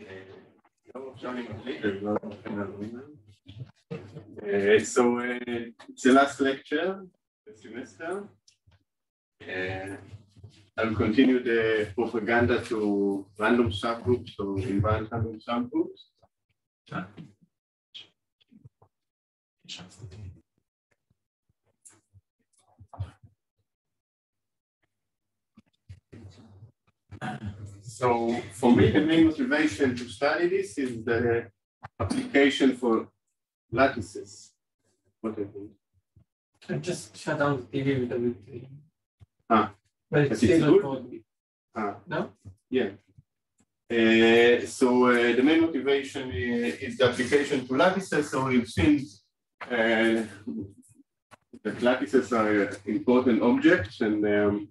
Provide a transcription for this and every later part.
Uh, so uh, it's the last lecture the semester. Uh, I'll continue the propaganda to random subgroups or invariant random subgroups. So for me, the main motivation to study this is the application for lattices. What I think. I just shut down the TV with the bit. Ah. But it's But it's still good? Ah. No? Yeah. Uh, so uh, the main motivation i- is the application to lattices. So we've seen uh, that lattices are important objects, and um,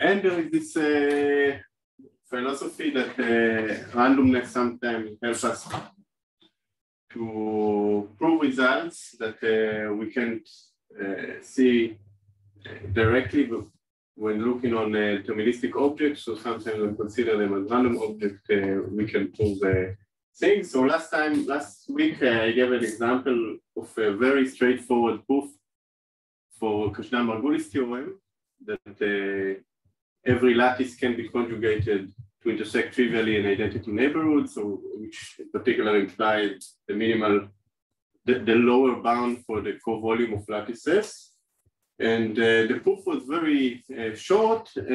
and there is this uh, philosophy that uh, randomness sometimes helps us to prove results that uh, we can't uh, see uh, directly, when looking on uh, deterministic objects, so sometimes we consider them as random objects, we can prove uh, things. So last time, last week, I gave an example of a very straightforward proof for Kazhdan-Margulis theorem that every lattice can be conjugated to intersect trivially an identity neighborhood, so which in particular implies the minimal, the, the lower bound for the co-volume of lattices. And uh, the proof was very uh, short and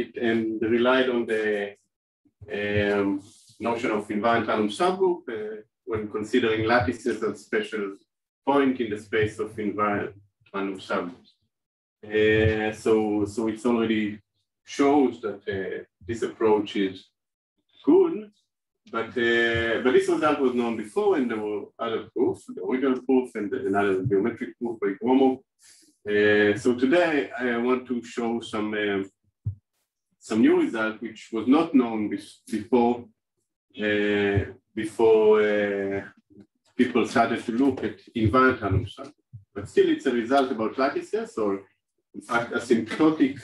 it and relied on the um, notion of invariant subgroup uh, when considering lattices as special point in the space of invariant subgroups. Uh, so, so it's already shows that uh, this approach is good, but uh, but this result was known before, and there were other proofs, the original proof and another geometric proof by Gromov. Uh, so today I want to show some uh, some new result which was not known before uh, before uh, people started to look at invariant random. But still, it's a result about lattices, or in fact, asymptotic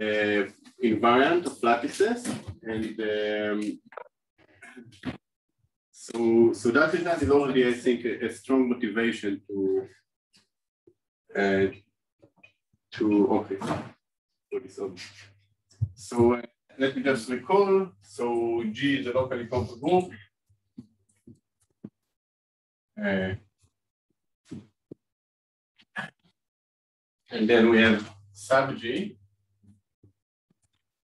uh, invariant of lattices, and um, so so that result is already, I think, a, a strong motivation to uh, to okay. So uh, let me just recall. So G is a locally compact group. Uh, and then we have sub G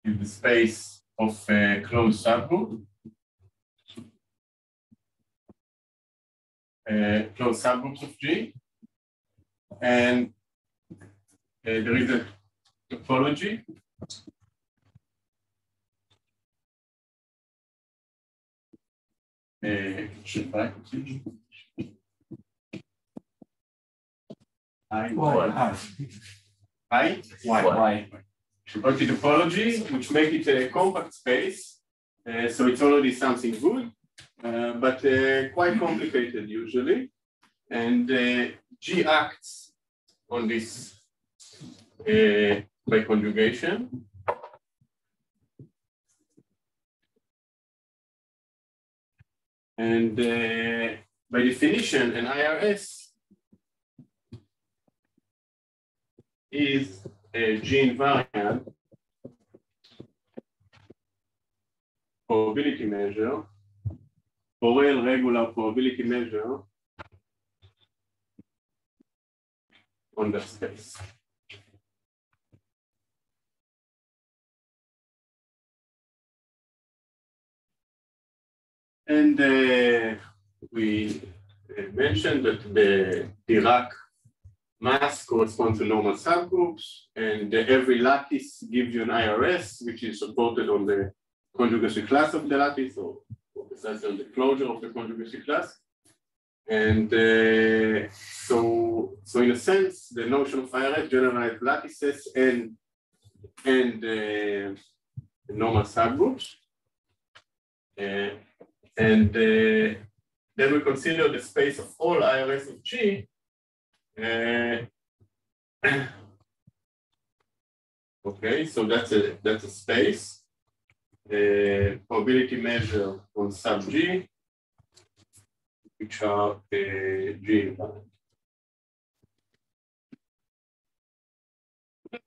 in the space of a closed subgroup. Uh, closed subgroups of G. And uh, there is a topology uh, should I continue? I, Why? I, Why? Why? Okay, topology, which make it a compact space. Uh, so it's already something good, uh, but uh, quite complicated usually. And uh, G acts on this uh, by conjugation. And uh, by definition, an IRS is a G Variant probability measure, Borel regular probability measure on the space. And uh, we uh, mentioned that the Dirac mass corresponds to normal subgroups, and every lattice gives you an IRS, which is supported on the conjugacy class of the lattice, or, precisely on the closure of the conjugacy class. And uh, so, so in a sense, the notion of IRS generalizes lattices and and uh, normal subgroups. Uh, and uh, then we consider the space of all IRS of G. Uh, okay, so that's a that's a space. uh, probability measure on sub G, which are uh, G.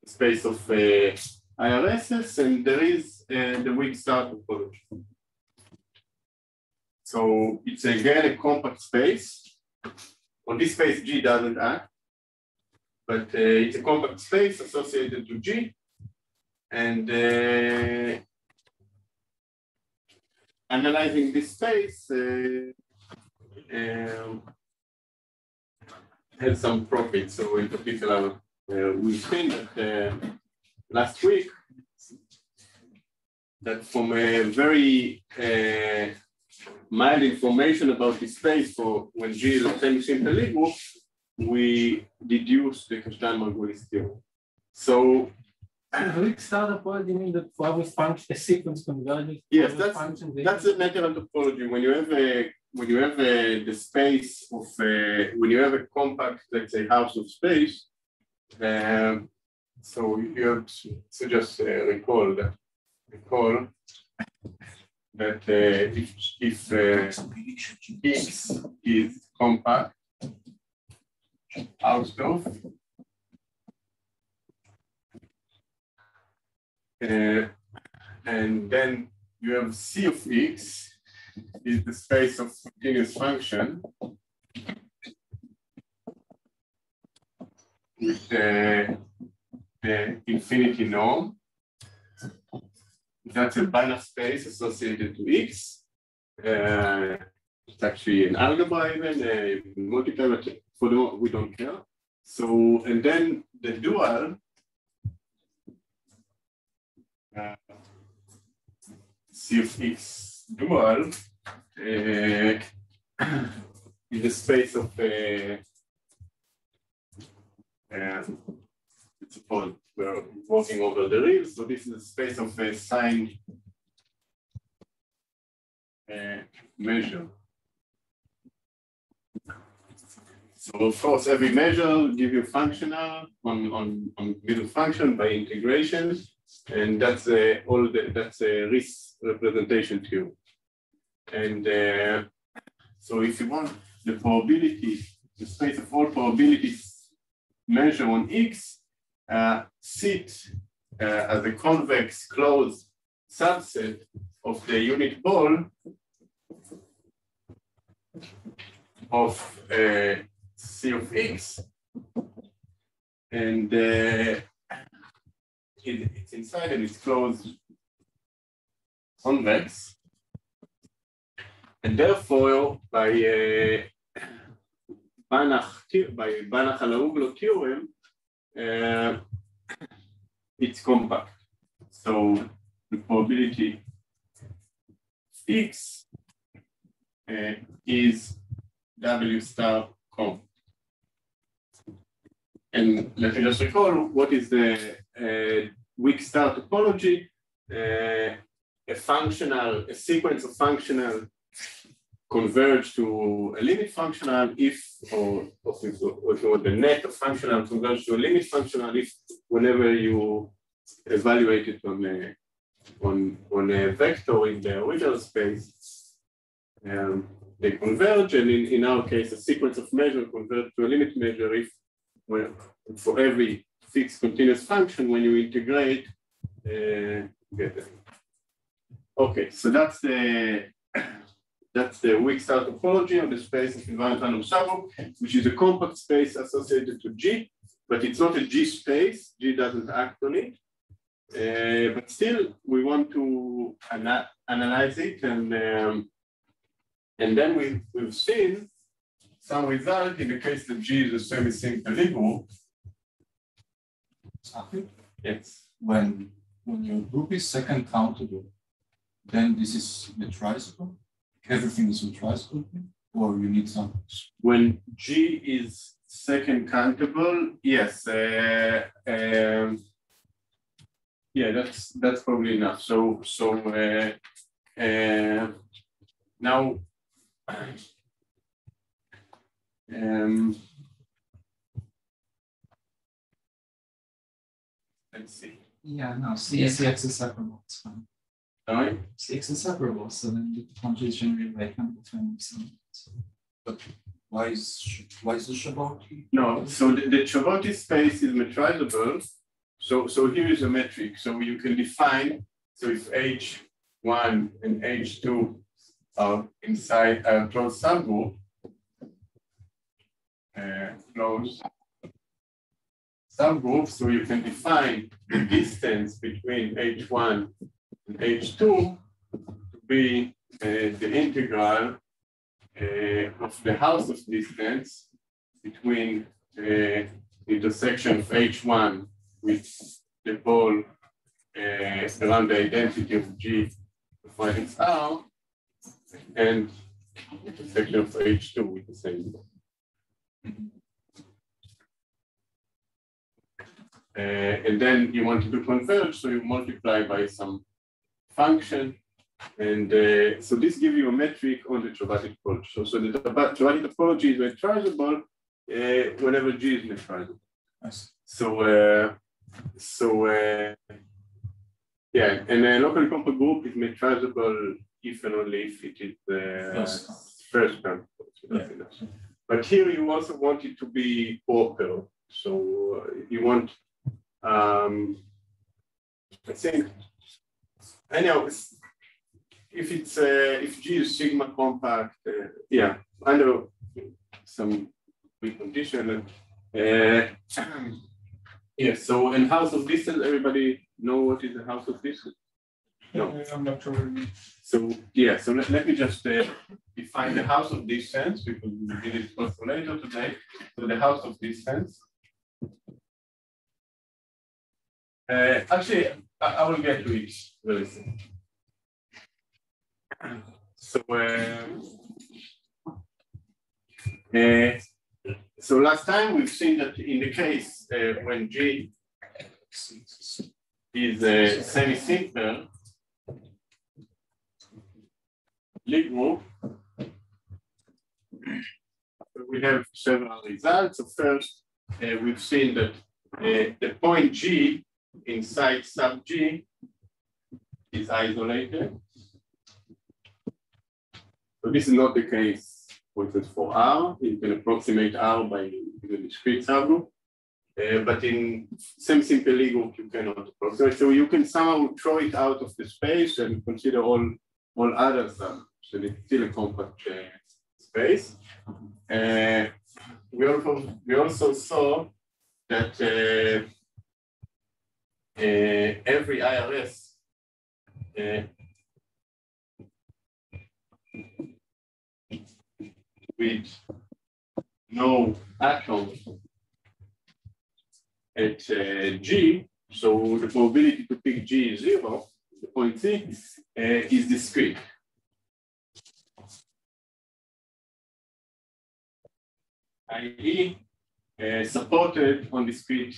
Space of uh, IRSs, and there is uh, the weak star topology. So it's again a compact space. On this space, G doesn't act, but uh, it's a compact space associated to G. And uh, analyzing this space uh, um, some profit. So in particular, uh, we've seen that uh, last week that from a very uh, mild information about the space for when G is a semi-simple group, we deduce the Kazhdan-Margulis theorem. So weak star topology mean that for every function, a sequence converges. Yes, that's that's a natural topology. When you have a when you have a, the space of a, when you have a compact, let's say, Hausdorff space. Um, so you have to, so just uh, recall that recall that uh, if if uh, X is compact Hausdorff uh, and then you have C of X is the space of continuous function with the, the infinity norm that's a Banach space associated to X. Uh, it's actually an algebra even, uh, multiply, but for the we don't care. So, and then the dual uh, C of X dual uh, in the space of uh, uh, suppose we're walking over the real, so this is a space of a signed uh, measure. So of course, every measure will give you functional on, on, on middle function by integration, and that's a, all the, that's a Riesz representation too. And uh, so if you want the probability, the space of all probabilities measure on X, uh, sit uh, as a convex closed subset of the unit ball of uh, C of X. And uh, it, it's inside and it's closed convex. And therefore, by uh, Banach, by Banach-Alaoglu theorem, uh, it's compact. So the probability X uh, is W star comp. And let me just recall what is the uh, weak star topology, uh, a functional, a sequence of functional converge to a limit functional if, or, or if want the net of functional converge to a limit functional if whenever you evaluate it on a, on, on a vector in the original space, um, they converge, and in, in our case, a sequence of measure converge to a limit measure if well, for every fixed continuous function, when you integrate, uh, get it. Okay, so that's the that's the weak star topology of the space of invariant random which is a compact space associated to G, but it's not a G space. G doesn't act on it. Uh, but still, we want to ana analyze it, and um, and then we we've seen some result in the case that G is a semi-simple group. Yes. When when your group is second countable, then this is metrizable everything is metrizable, or you need some? When G is second countable, yes. Uh, um, yeah, that's that's probably enough. So so uh, uh, now um, let's see. Yeah, no, CSX is separable. It's fine. Sorry? Six is separable, so then the function is generated by Hamilton. But why is why is the Chabauty? No, so the, the Chabauty space is metrizable. So, so here is a metric. So you can define, so if H1 and H2 are inside a closed subgroup, uh, closed subgroup, so you can define the distance between H1 and H2 to be uh, the integral uh, of the Hausdorff distance between uh, the intersection of H1 with the ball uh, around the identity of G minus R and intersection of H2 with the same pole. Uh, and then you want to do converge, so you multiply by some function. And uh, so this gives you a metric on the topology. So, so the trivatic topology is metrizable uh, whenever G is metrizable. Nice. So, uh, so uh, yeah, and a local compact group is metrizable if and only if it is the First count. first count. Yeah. But here you also want it to be proper. So uh, you want, um, I think, anyhow, if it's uh, if G is sigma compact, uh, yeah, under some precondition. Uh, yeah, so in Hausdorff distance, everybody know what is the Hausdorff distance? No. I'm not sure. So, yeah, so let, let me just uh, define the Hausdorff distance because we did it also later today. So the Hausdorff distance. Uh, actually, I, will get to it very soon. So, um, uh, so last time we've seen that in the case uh, when G is a semi-simple, Lie group. We have several results. So first, uh, we've seen that uh, the point G inside sub G is isolated. So this is not the case, for instance, for R. You can approximate R by the discrete subgroup. Uh, but in semi-simple group, you cannot approximate. So you can somehow throw it out of the space and consider all, all other subgroups. So it's still a compact uh, space. Uh, we also we also saw that uh, every IRS uh, with no atom at uh, G, so the probability to pick G is zero, the point C, uh, is discrete. i.e. Uh, supported on discrete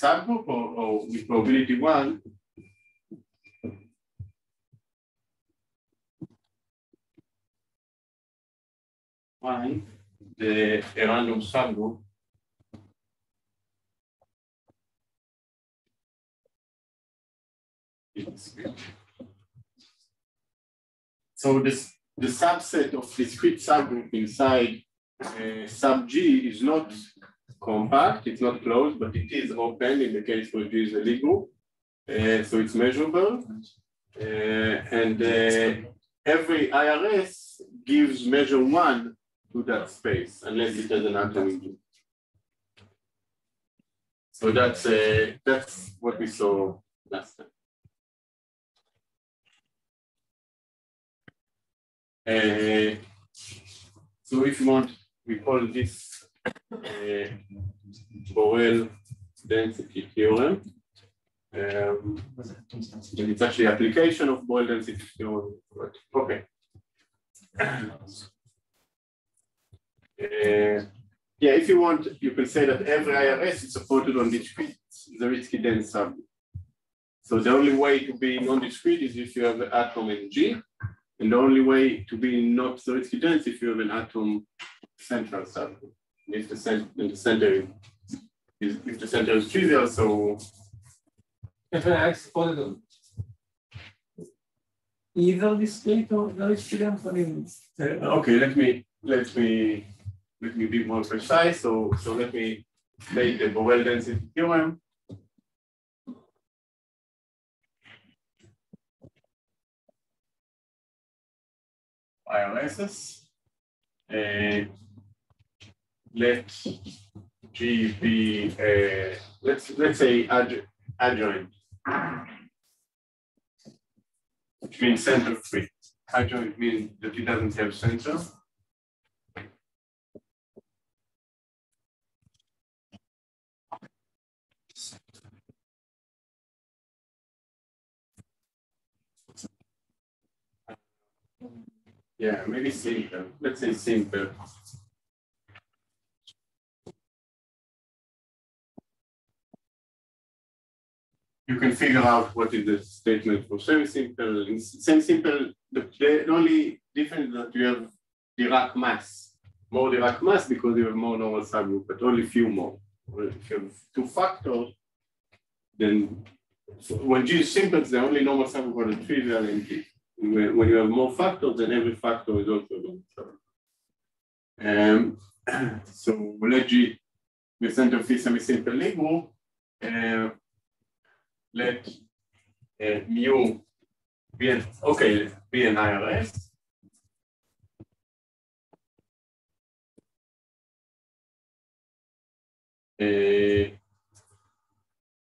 subgroup or, or with probability one. One, the random subgroup. So this the subset of discrete subgroup inside uh, sub G is not compact, it's not closed, but it is open in the case where G is a Uh, so it's measurable. Uh, and uh, every IRS gives measure one to that space, unless it has an atom. So that's, uh, that's what we saw last time. Uh, so if you want, we call this Borel density theorem. Um, it's actually application of Borel density theorem. But okay. Uh, yeah, if you want, you can say that every IRS is supported on discrete Zariski dense subgroup. So the only way to be non-discrete is if you have an atom in G, and the only way to be not Zariski dense if you have an atom central subgroup. If the, cent in the center is if the center is trivial, so If I ask polygon, either discrete or the student? I mean, Uh, okay, let me let me let me be more precise. So so let me state the Borel density theorem. IRSs. Uh, let G be a, uh, let's let's say adj adjoint, which means center free. Adjoint means that it doesn't have center. Yeah, maybe simple. Let's say simple. You can figure out what is the statement for semi-simple. In semi-simple, the, the only difference that you have Dirac mass, more Dirac mass because you have more normal subgroup, but only few more. If you have two factors, then when G is simple, the only normal subgroup are the trivial and T when, you have more factors, then every factor is also to um, So let G be center of semi-simple Lie group. Uh, let uh, mu be an okay be an IRS. Uh,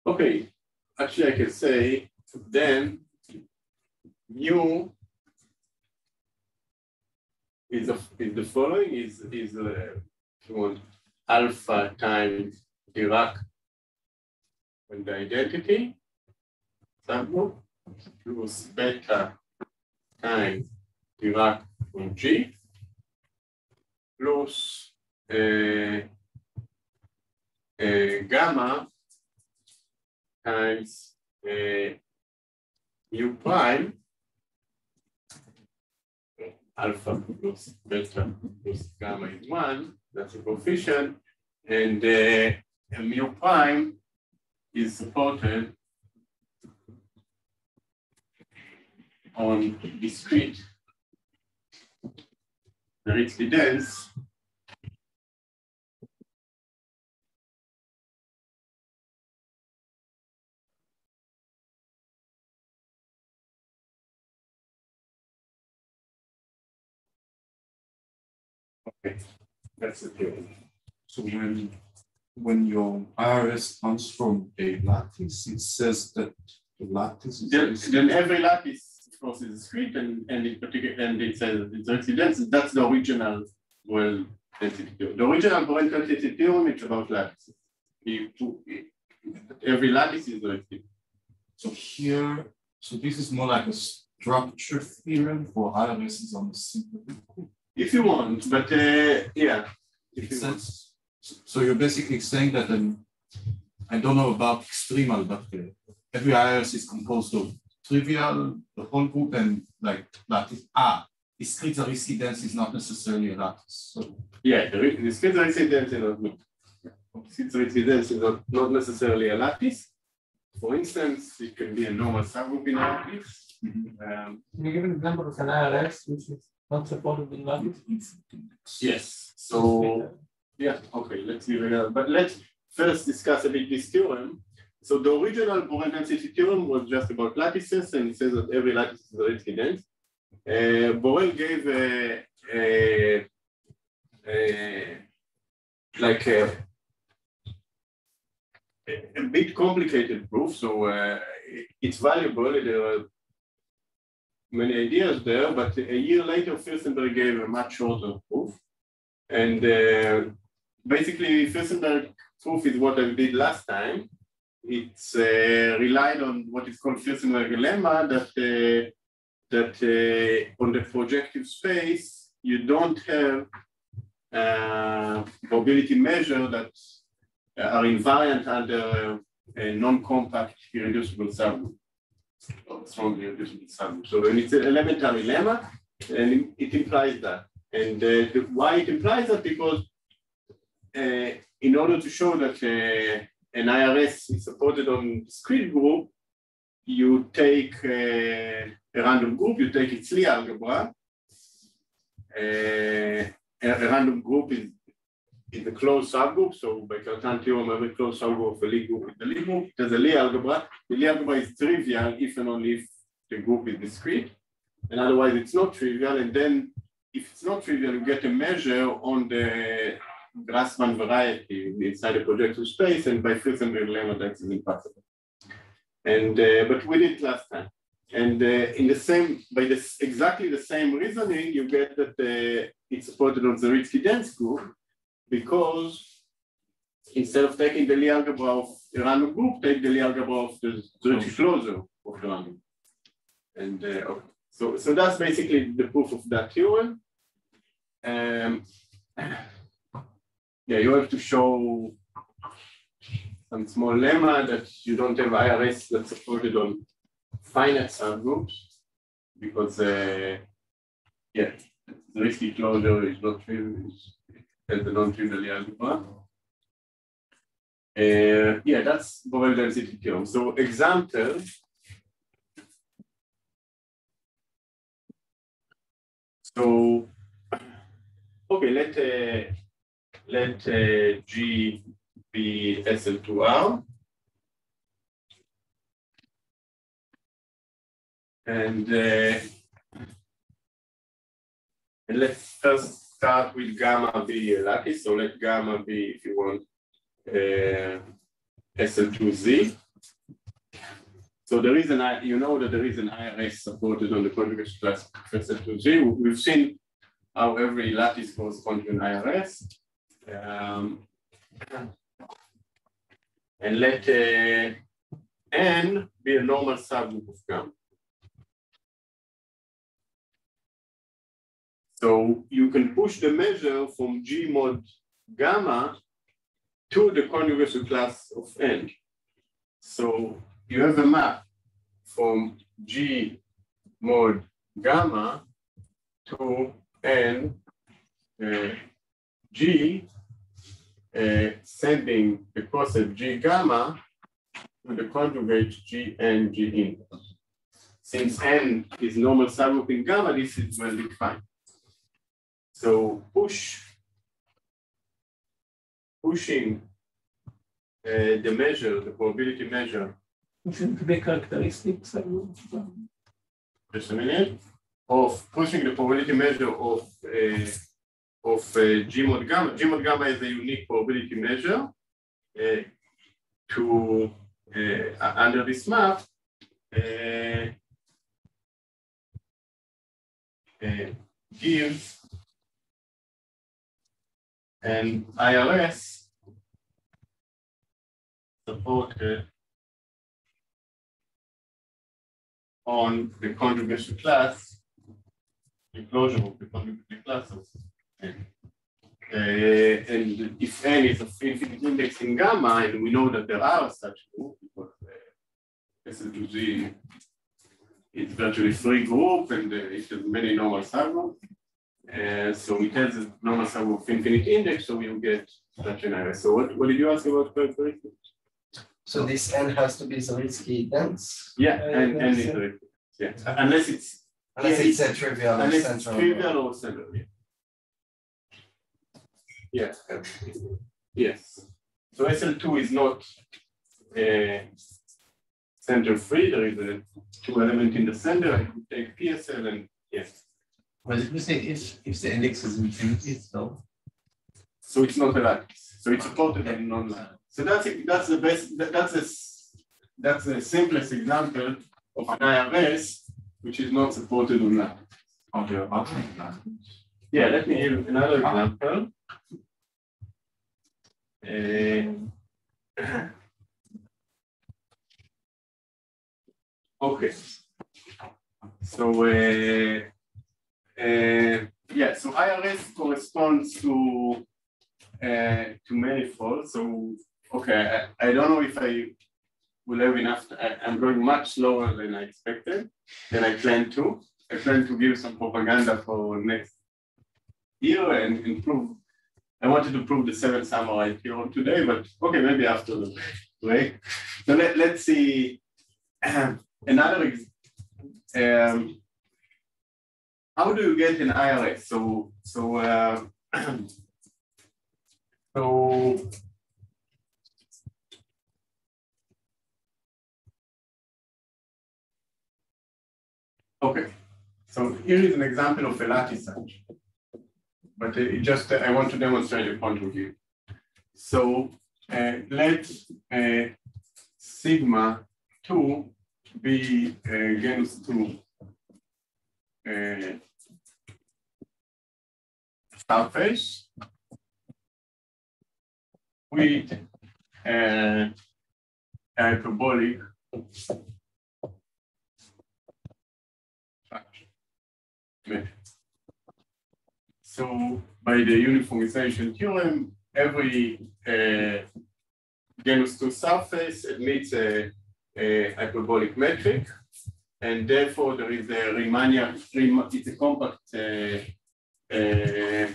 okay, actually I can say then mu is, a, is the following is is if you want alpha times Dirac and the identity sample plus beta times Dirac from G plus uh, uh, gamma times mu prime alpha plus beta plus gamma is one, that's a coefficient, and mu prime is supported on discrete, Zariski dense Okay, that's the theory. So when, when your IRS comes from a lattice, it says that the lattice is. Then, then every lattice, course, is discrete, and and in particular, and it says it's Zariski dense. That's the original Borel density theorem. The original Borel density theorem is about lattices. Every lattice is richly. So here, so this is more like a structure theorem for IRSs on the simple. If you want, but uh, yeah. If you want. So you're basically saying that um, I don't know about extremal, but uh, every IRS is composed of trivial, the whole group, and like lattice. Ah, discrete Zariski dense is not necessarily a lattice. So Yeah, the, the discrete incidence is not discrete incidence is not, not necessarily a lattice. For instance, it can be a normal subgroup in a lattice. Um, Can you give an example of an IRS which is not supported in lattice? yes. So yeah, okay. Let's give it a, but let's first discuss a bit this theorem. So the original Borel density theorem was just about lattices, and it says that every lattice is Zariski dense. Uh, Borel gave a, a, a like a, a bit complicated proof, so uh, it's valuable. There are many ideas there, but a year later, Fürstenberg gave a much shorter proof. And uh, basically, Fürstenberg proof is what I did last time. It's uh, relied on what is called Fürstenberg lemma that uh, that uh, on the projective space you don't have uh, mobility measure that are invariant under a non-compact irreducible subgroup, strongly irreducible subgroup. So when it's an elementary lemma, and it implies that. And uh, why it implies that? Because uh, in order to show that an IRS is supported on discrete group, you take uh, a random group, you take its Lie algebra. A, a random group is is a closed subgroup, so by Cartan theorem, every closed subgroup of a Lie group is a Lie group. There's a Lie algebra. The Lie algebra is trivial if and only if the group is discrete, and otherwise it's not trivial. And then if it's not trivial, you get a measure on the Grassmann variety inside the projective space, and by Fürstenberg lemma that is impossible. And uh, but we did last time. And uh, in the same, by this exactly the same reasoning, you get that uh, it's supported on the Zariski dense group, because instead of taking the Lie algebra of the random group, take the Lie algebra of the Zariski closure of the random. And uh, okay. so, so that's basically the proof of that theorem. Um, yeah, you have to show some small lemma that you don't have IRS that's supported on finite subgroups because, uh, yeah, the Zariski closure is not true, as the non-trivial algebra. Uh, yeah, that's Borel density theorem. So example. So, okay, let uh, let uh, G be SL2R. And, uh, and let's first start with gamma be lucky. So let gamma be, if you want, uh, SL2Z. So the reason I you know that there is an IRS supported on the conjugate class SL2Z. We've seen how every lattice corresponds to an IRS. Um, and let uh, n be a normal subgroup of gamma. So you can push the measure from G mod gamma to the conjugate class of N. So you have a map from G mod gamma to N uh, G uh, sending the coset G gamma to the conjugate G N G in. Since N is normal subgroup in gamma, this is well defined. So push, pushing uh, the measure, the probability measure. The characteristics. Just a minute. Of pushing the probability measure of uh, of uh, G mod gamma. G mod gamma is a unique probability measure uh, to uh, under this map. Uh, uh, gives and IRS supported on the conjugation class, the closure of the conjugation classes. Uh, and if n is of infinite index in gamma, and we know that there are such groups, because uh, SL2Z is virtually free group and uh, it has many normal subgroups. Uh, so it has a normal subgroup of infinite index, so we'll get such an area. So what, what did you ask about characteristics? So this n has to be Zariski dense? Yeah, and, and it's yeah. Unless it's unless it's a trivial unless or it's central. trivial or central, yeah. Yeah. Yes. So SL2 is not uh, center free. There is a two element in the center. I could take PSL and yes. What did you say if if the index is infinity though? So it's not a lattice. So it's supported in non-lattice. So that's that's the best. That, that's a that's the simplest example of an IRS which is not supported on lattice. On the alternate language. Yeah, let me give another example. Uh, okay. So, uh, uh, yeah, so IRS corresponds to uh, to manifold. So, okay, I, I don't know if I will have enough. I, I'm going much slower than I expected, than I planned to. I plan to give some propaganda for next year and improve. I wanted to prove the seven samurai theorem today, but okay, maybe after the break. So let, let's see. another, um, how do you get an IRS? So, so, uh, so Okay, so here is an example of a lattice search. But uh, just, uh, I want to demonstrate a point of view. So uh, let uh, sigma 2 be uh, genus 2 uh, surface with uh, hyperbolic metric. So by the uniformization theorem, every uh, genus 2 surface admits a, a hyperbolic metric, and therefore there is a Riemannian, it's a compact uh, uh,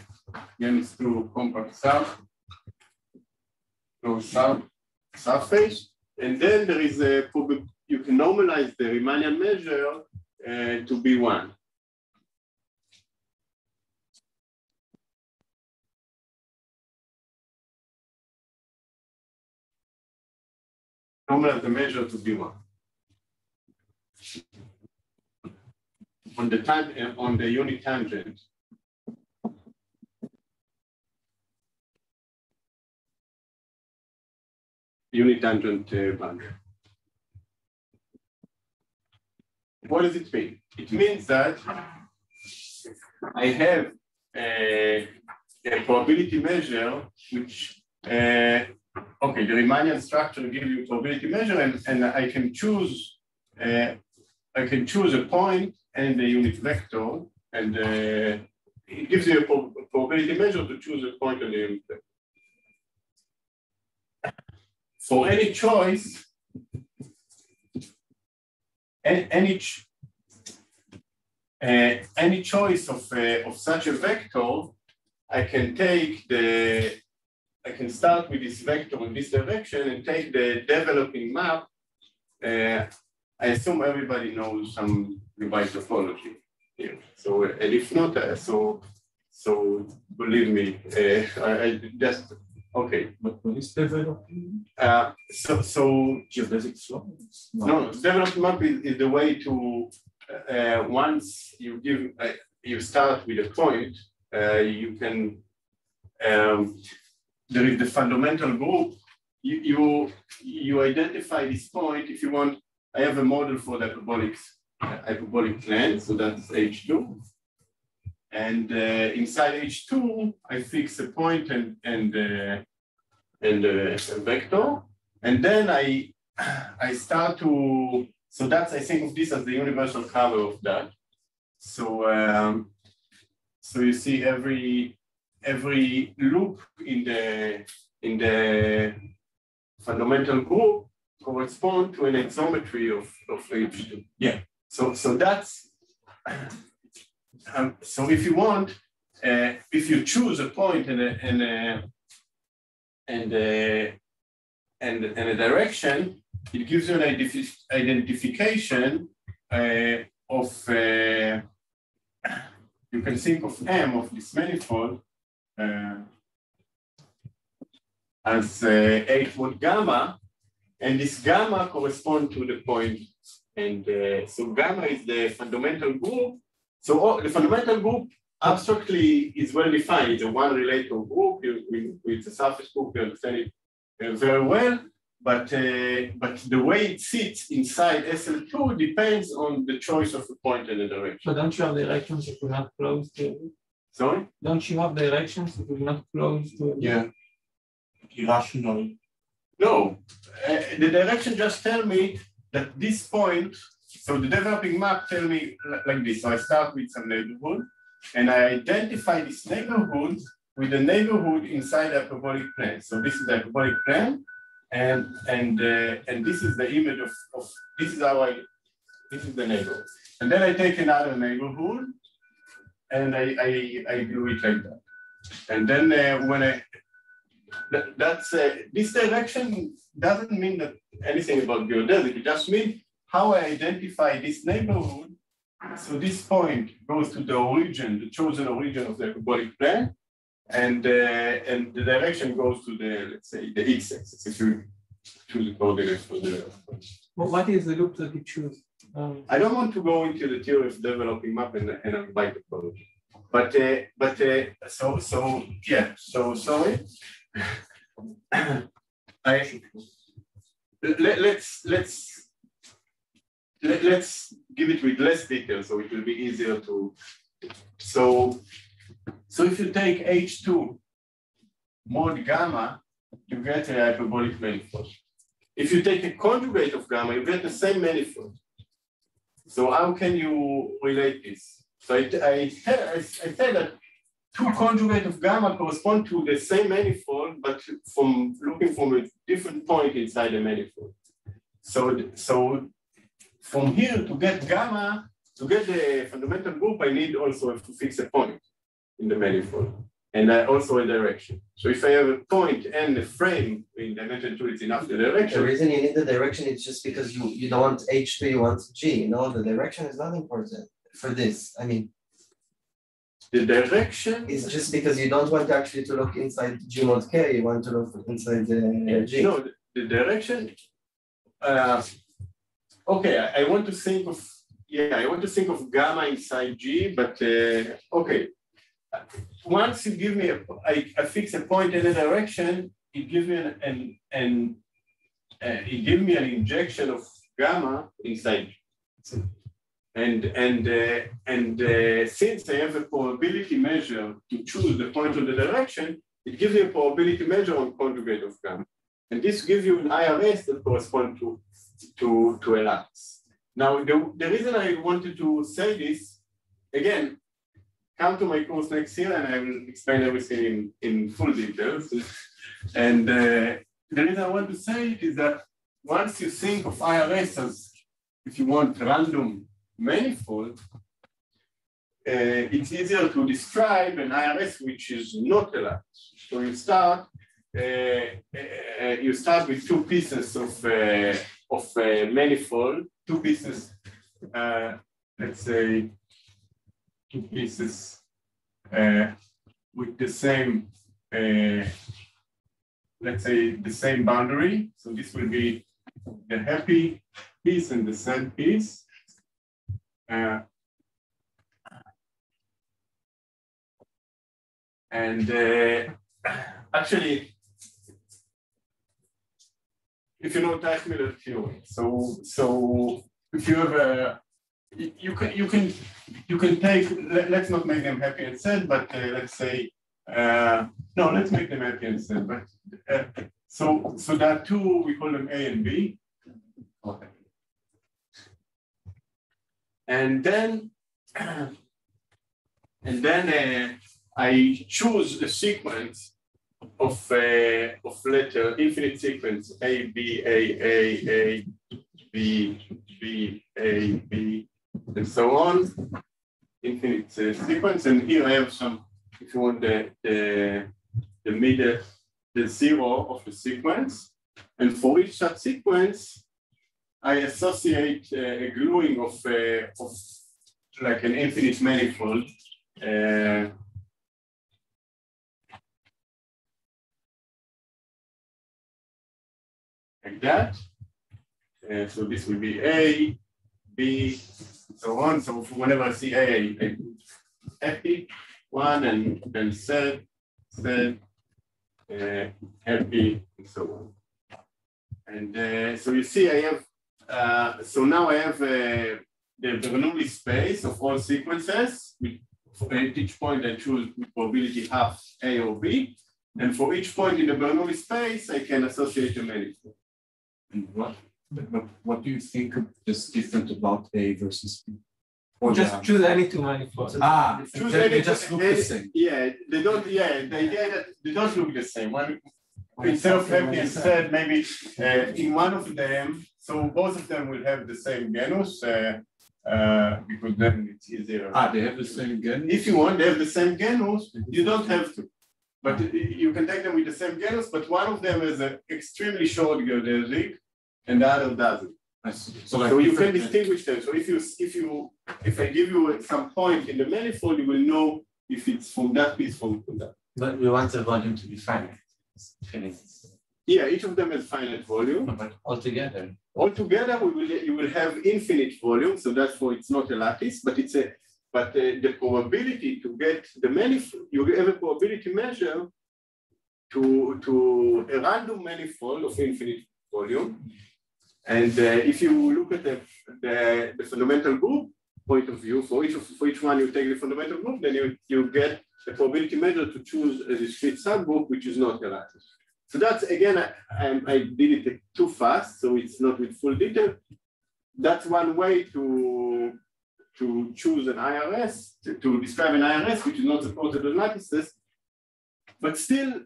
genus 2 compact no, sub surface, and then there is a you can normalize the Riemannian measure uh, to be one. The measure to be one. On the time on the unit tangent, unit tangent uh, boundary. What does it mean? It means that I have a, a probability measure which uh, okay, the Riemannian structure gives you probability measure and, and I can choose uh, I can choose a point and a unit vector and uh, it gives you a probability measure to choose a point and a unit vector. For any choice, any, any, uh, any choice of, uh, of such a vector, I can take the I can start with this vector in this direction and take the developing map. Uh, I assume everybody knows some device topology here. So, and if not, uh, so, so believe me, uh, I, I, just, okay. But what is developing? Uh, so, so geodesic flow? No, no developing map is, is the way to, uh, once you give, uh, you start with a point, uh, you can um, there is the fundamental group. You, you, you identify this point. If you want, I have a model for the hyperbolic, hyperbolic plane, so that's H2. And uh, inside H2, I fix a point and, and, uh, and uh, a vector. And then I, I start to, so that's, I think of this as the universal cover of that. So, um, so you see every every loop in the in the fundamental group correspond to an isometry of, of H2. Yeah. So so that's um, so if you want, uh, if you choose a point and a and a and a, and, and a direction, it gives you an identification uh, of uh, you can think of M of this manifold as uh, 8 mod gamma, and this gamma corresponds to the point. And uh, so gamma is the fundamental group. So all, the fundamental group abstractly is well defined. It's a one relator group with a surface group, you understand it uh, very well. But, uh, but the way it sits inside SL2 depends on the choice of the point and the direction. So don't you have directions if we're not close to Sorry? Don't you have directions if we're not close to it? Yeah. Irrational. No, uh, the direction just tell me that this point, so the developing map tell me like this. So I start with some neighborhood and I identify this neighborhood with the neighborhood inside the hyperbolic plane. So this is the hyperbolic plane and and uh, and this is the image of, of this is how I this is the neighborhood. And then I take another neighborhood and I, I, I do it like that. And then uh, when I, that, that's, uh, this direction doesn't mean that anything about geodesic, it just means how I identify this neighborhood. So this point goes to the origin, the chosen origin of the hyperbolic plane, and uh, and the direction goes to the let's say the x-axis if you choose the coordinates for the. What what is the loop that you choose? I don't want to go into the theory of developing map and, and apply topology. But uh, but uh, so so yeah so sorry. I let, let's let's let, let's give it with less detail so it will be easier to so so if you take H2 mod gamma, you get a hyperbolic manifold. If you take a conjugate of gamma, you get the same manifold. So how can you relate this? So I, I, I, say that two conjugate of gamma correspond to the same manifold, but from looking from a different point inside the manifold. So, so from here to get gamma, to get the fundamental group, I need also to fix a point in the manifold and uh, also a direction. So if I have a point and a frame in dimension two, it's enough the direction. The reason you need the direction is just because you, you don't want H two, you want G. No, the direction is not important for this. I mean, The direction is just because you don't want actually to look inside G mod K, you want to look inside the G. No, the- the direction. Uh, okay, I, I want to think of yeah, I want to think of gamma inside G, but uh, okay. Once you give me a, fix a point in a direction, it gives me an, an, an uh, it gives me an injection of gamma inside. And and uh, and uh, since I have a probability measure to choose the point of the direction, it gives you a probability measure on conjugate of gamma. And this gives you an IRS that correspond to, to, to a lattice. Now, the, the reason I wanted to say this, again, come to my course next year and I will explain everything in, in full details. and uh, the reason I want to say it is that once you think of IRS as, if you want, random manifold, uh, it's easier to describe an IRS which is not a lot. So you start uh, uh, you start with two pieces of uh, of uh, manifold, two pieces, uh, let's say, two pieces uh, with the same, uh, let's say, the same boundary. So this will be the happy piece and the sad piece. Uh, and uh, actually, if you know Teichmüller theory. So so if you have a you can you can you can take let, us not make them happy and sad, but uh, let's say uh, no, let's make them happy and sad. But uh, so so there are two we call them A and B. Okay. And then and then uh, I choose a sequence of uh, of letter infinite sequence A B A A A B B A B and so on infinite uh, sequence and here I have some if you want the the the middle the zero of the sequence and for each such sequence I associate uh, a gluing of uh, of like an infinite manifold uh, like that. Uh, so this will be A, B, so on. So whenever I see A, I, happy one and then sad, sad, uh, happy, and so on. And uh, so you see, I have, uh, so now I have uh, the Bernoulli space of all sequences. At each point, I choose probability half A or B. And for each point in the Bernoulli space, I can associate a manifold. And what, but what do you think is different about A versus B? Or just the- choose any two manifolds. Ah, Choose they, they just look the any- same. Yeah, they don't. Yeah, the idea that they don't look the same. One instead of happy and sad, maybe uh, in one of them, so both of them will have the same genus uh, uh, because then it's easier. Ah, they have the same again? If you want, they have the same genus. You don't have to, but you can take them with the same genus. But one of them is an extremely short geodesic, and the other doesn't. So like. So you can distinguish them. So if you, if you, if I give you some point in the manifold, you will know if it's from that piece from from that. But we want the volume to be finite. Finite. Yeah, each of them has finite volume. But altogether, Altogether, we will, you will have infinite volume, so therefore it's not a lattice, but it's a, but uh, the probability to get the manifold, you have a probability measure to, to a random manifold of infinite volume. And uh, if you look at the, the, the fundamental group point of view, for each, of, for each one you take the fundamental group, then you, you get a probability measure to choose a discrete subgroup, which is not a lattice. So that's again, I, I, I did it too fast, so it's not with full detail. That's one way to to choose an IRS, to, to describe an IRS, which is not supported on lattices, but still,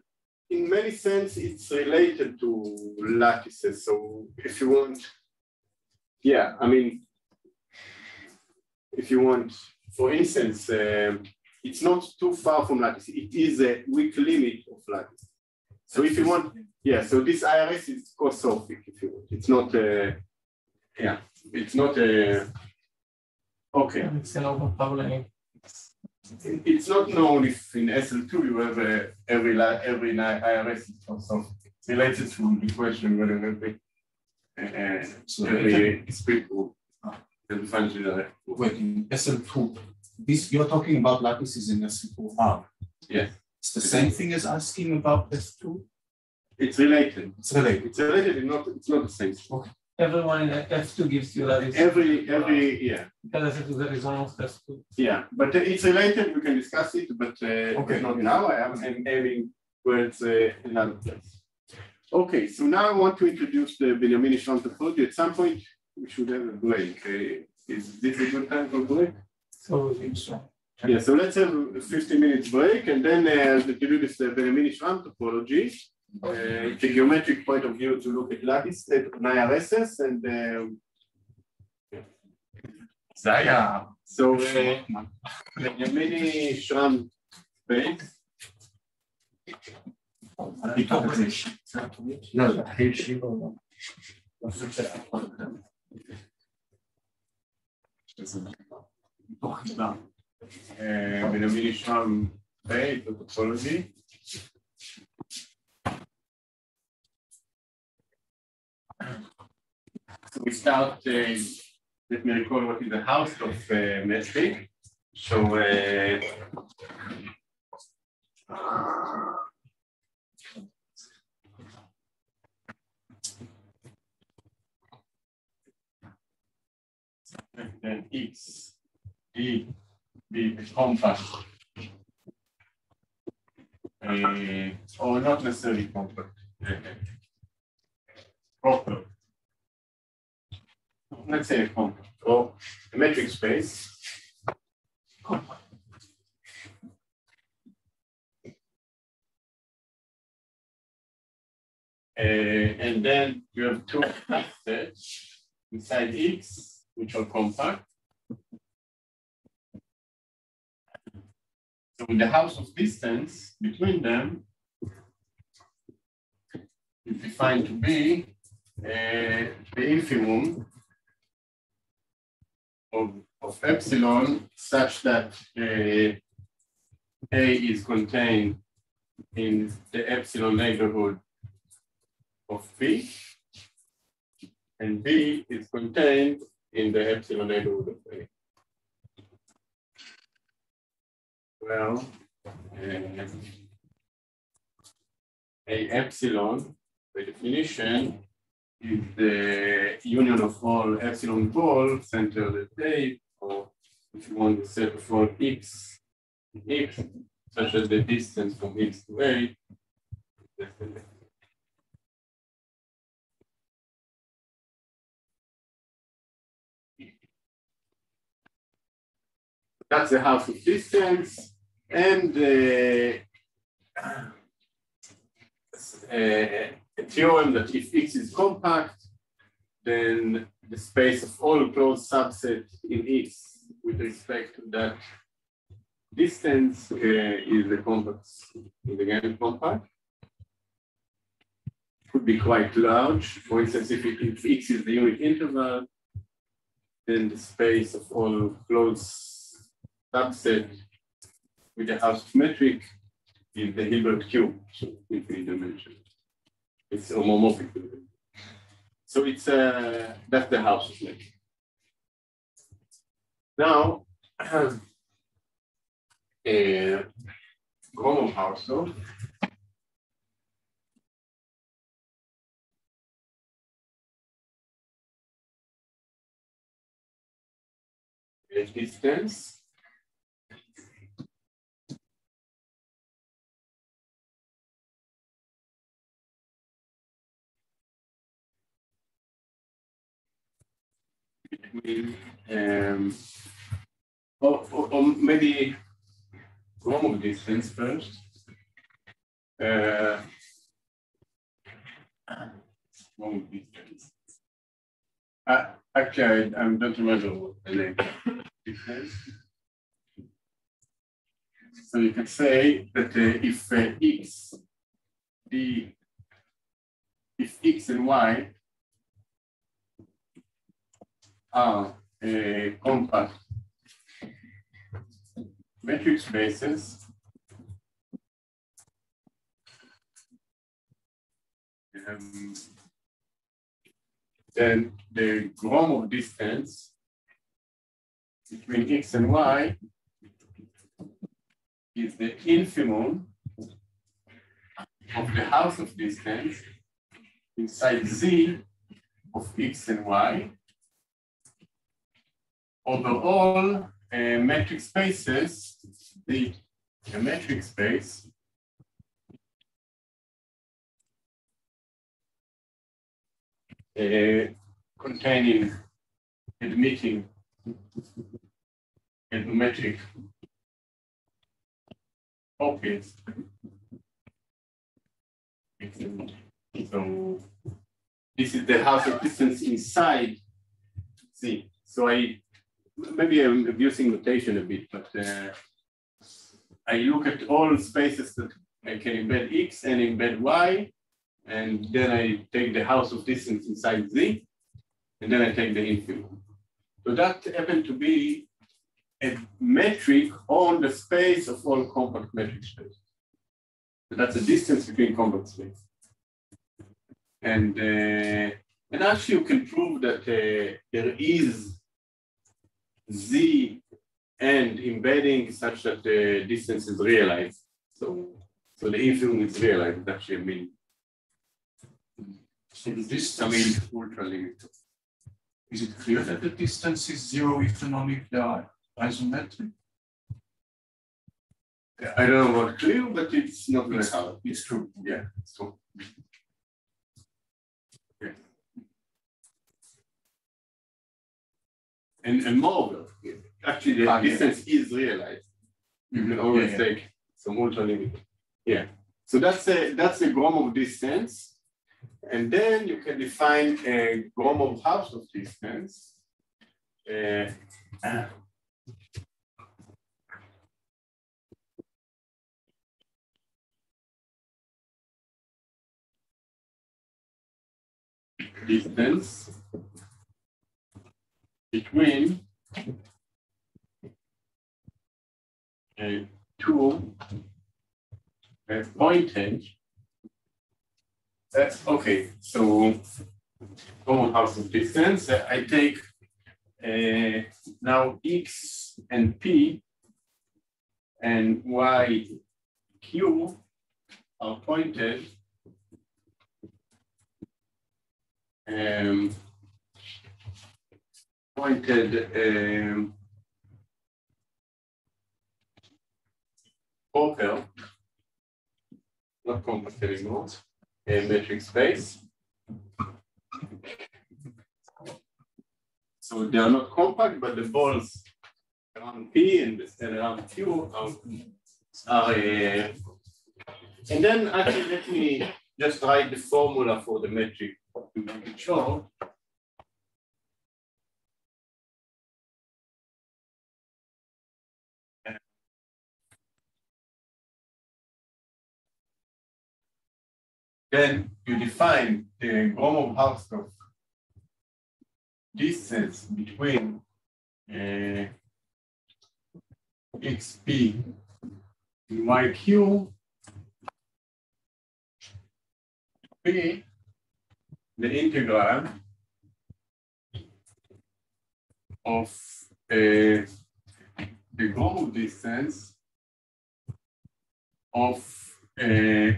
in many sense, it's related to lattices. So if you want, yeah, I mean, if you want, for instance, um, it's not too far from lattice. It is a weak limit of lattice. So if you want, yeah, so this IRS is co-sofic if you want. It's not, uh, yeah, it's not a, okay. It's an open problem. It's not known if in SL2 you have a, every every IRS is co-sofic. It's related to the question whether every, uh, So every discrete group can function as. Wait, in SL two, this, you're talking about lattices in SL two R. Yes. It's the same thing as asking about S two? It's related. It's related. It's related, it's not, it's not the same. Everyone in F two gives you that. Every, every, yeah. Because F two there is almost F two. Yeah, but uh, it's related, we can discuss it, but uh, Okay. not now, I am I'm aiming towards uh, another place. Okay, so now I want to introduce the Benjamini-Schramm topology. At some point, we should have a break. Uh, Is this a good time for break? So it's Yeah, so let's have a fifteen minutes break and then uh, I'll introduce the Benjamini-Schramm topology. Uh, it's a geometric point of view to look at lattice, at IRSs and um, זה היה... so uh, Benjamin Ishram space. אני אקח את So we start, let me recall what is the Hausdorff uh, metric. So then X, D, be compact. Uh, or not necessarily compact. uh, proper. Let's say a compact or a metric space. Uh, and then you have two sets inside X, which are compact. So the Hausdorff distance between them is defined to be uh, the infimum of, of epsilon such that uh, A is contained in the epsilon neighborhood of B, and B is contained in the epsilon neighborhood of A. Well, uh, a epsilon, by definition, is the union of all epsilon balls centered the A, or if you want the set all x, such as the distance from x to A. That's the Hausdorff distance. And uh, uh, a theorem that if X is compact, then the space of all closed subset in X with respect to that distance uh, is the compact, is again compact. could be quite large. For instance, if, it, if X is the unit interval, then the space of all closed subset with the Hausdorff metric is the Hilbert cube, so infinite dimension. It's homeomorphic. So it's uh, that's the Hausdorff metric. Now, uh, Gromov-Hausdorff. Distance. Between um, or, or, or maybe Gromov distance first. Uh, Gromov distance. Uh, actually, I, I don't remember what the name distance. So you can say that uh, if uh, x, the if x and y are uh, compact metric spaces, um, then the Gromov distance between x and y is the infimum of the Hausdorff distance inside Z of x and y over all uh, metric spaces, the a metric space uh, containing admitting a metric copies. So this is the Hausdorff distance inside Z. So I maybe I'm abusing notation a bit, but uh, I look at all spaces that I can embed X and embed Y, and then I take the Hausdorff distance inside Z, and then I take the infimum. So that happened to be a metric on the space of all compact metric spaces. So that's a distance between compact space. And, uh, and actually you can prove that uh, there is Z and embedding such that the distance is realized. So, so the infimum is realized, it's actually a mean. So the distance, I mean, ultra limit. is it clear that the distance is zero if and only if they are isometric? I don't know about clear, but it's not It's- help. It's true. Yeah, so. Yeah. And, and moreover, actually the Ah, yeah. distance is realized. You can always Yeah, take some ultra limit. Yeah, so that's a, that's a Gromov distance. And then you can define a Gromov-Hausdorff distance. Uh, distance between uh, two uh, pointed. That's okay. So Gromov-Hausdorff distance. I take uh, now x and p and y q are pointed um, pointed um, focal, not compact anymore, a metric space. So they are not compact, but the balls around P and, and around Q are, are uh, and then actually let me just write the formula for the metric to make it short. Then you define the Gromov-Hausdorff distance between uh, xp and yq be the integral of uh, the Gromov distance of uh,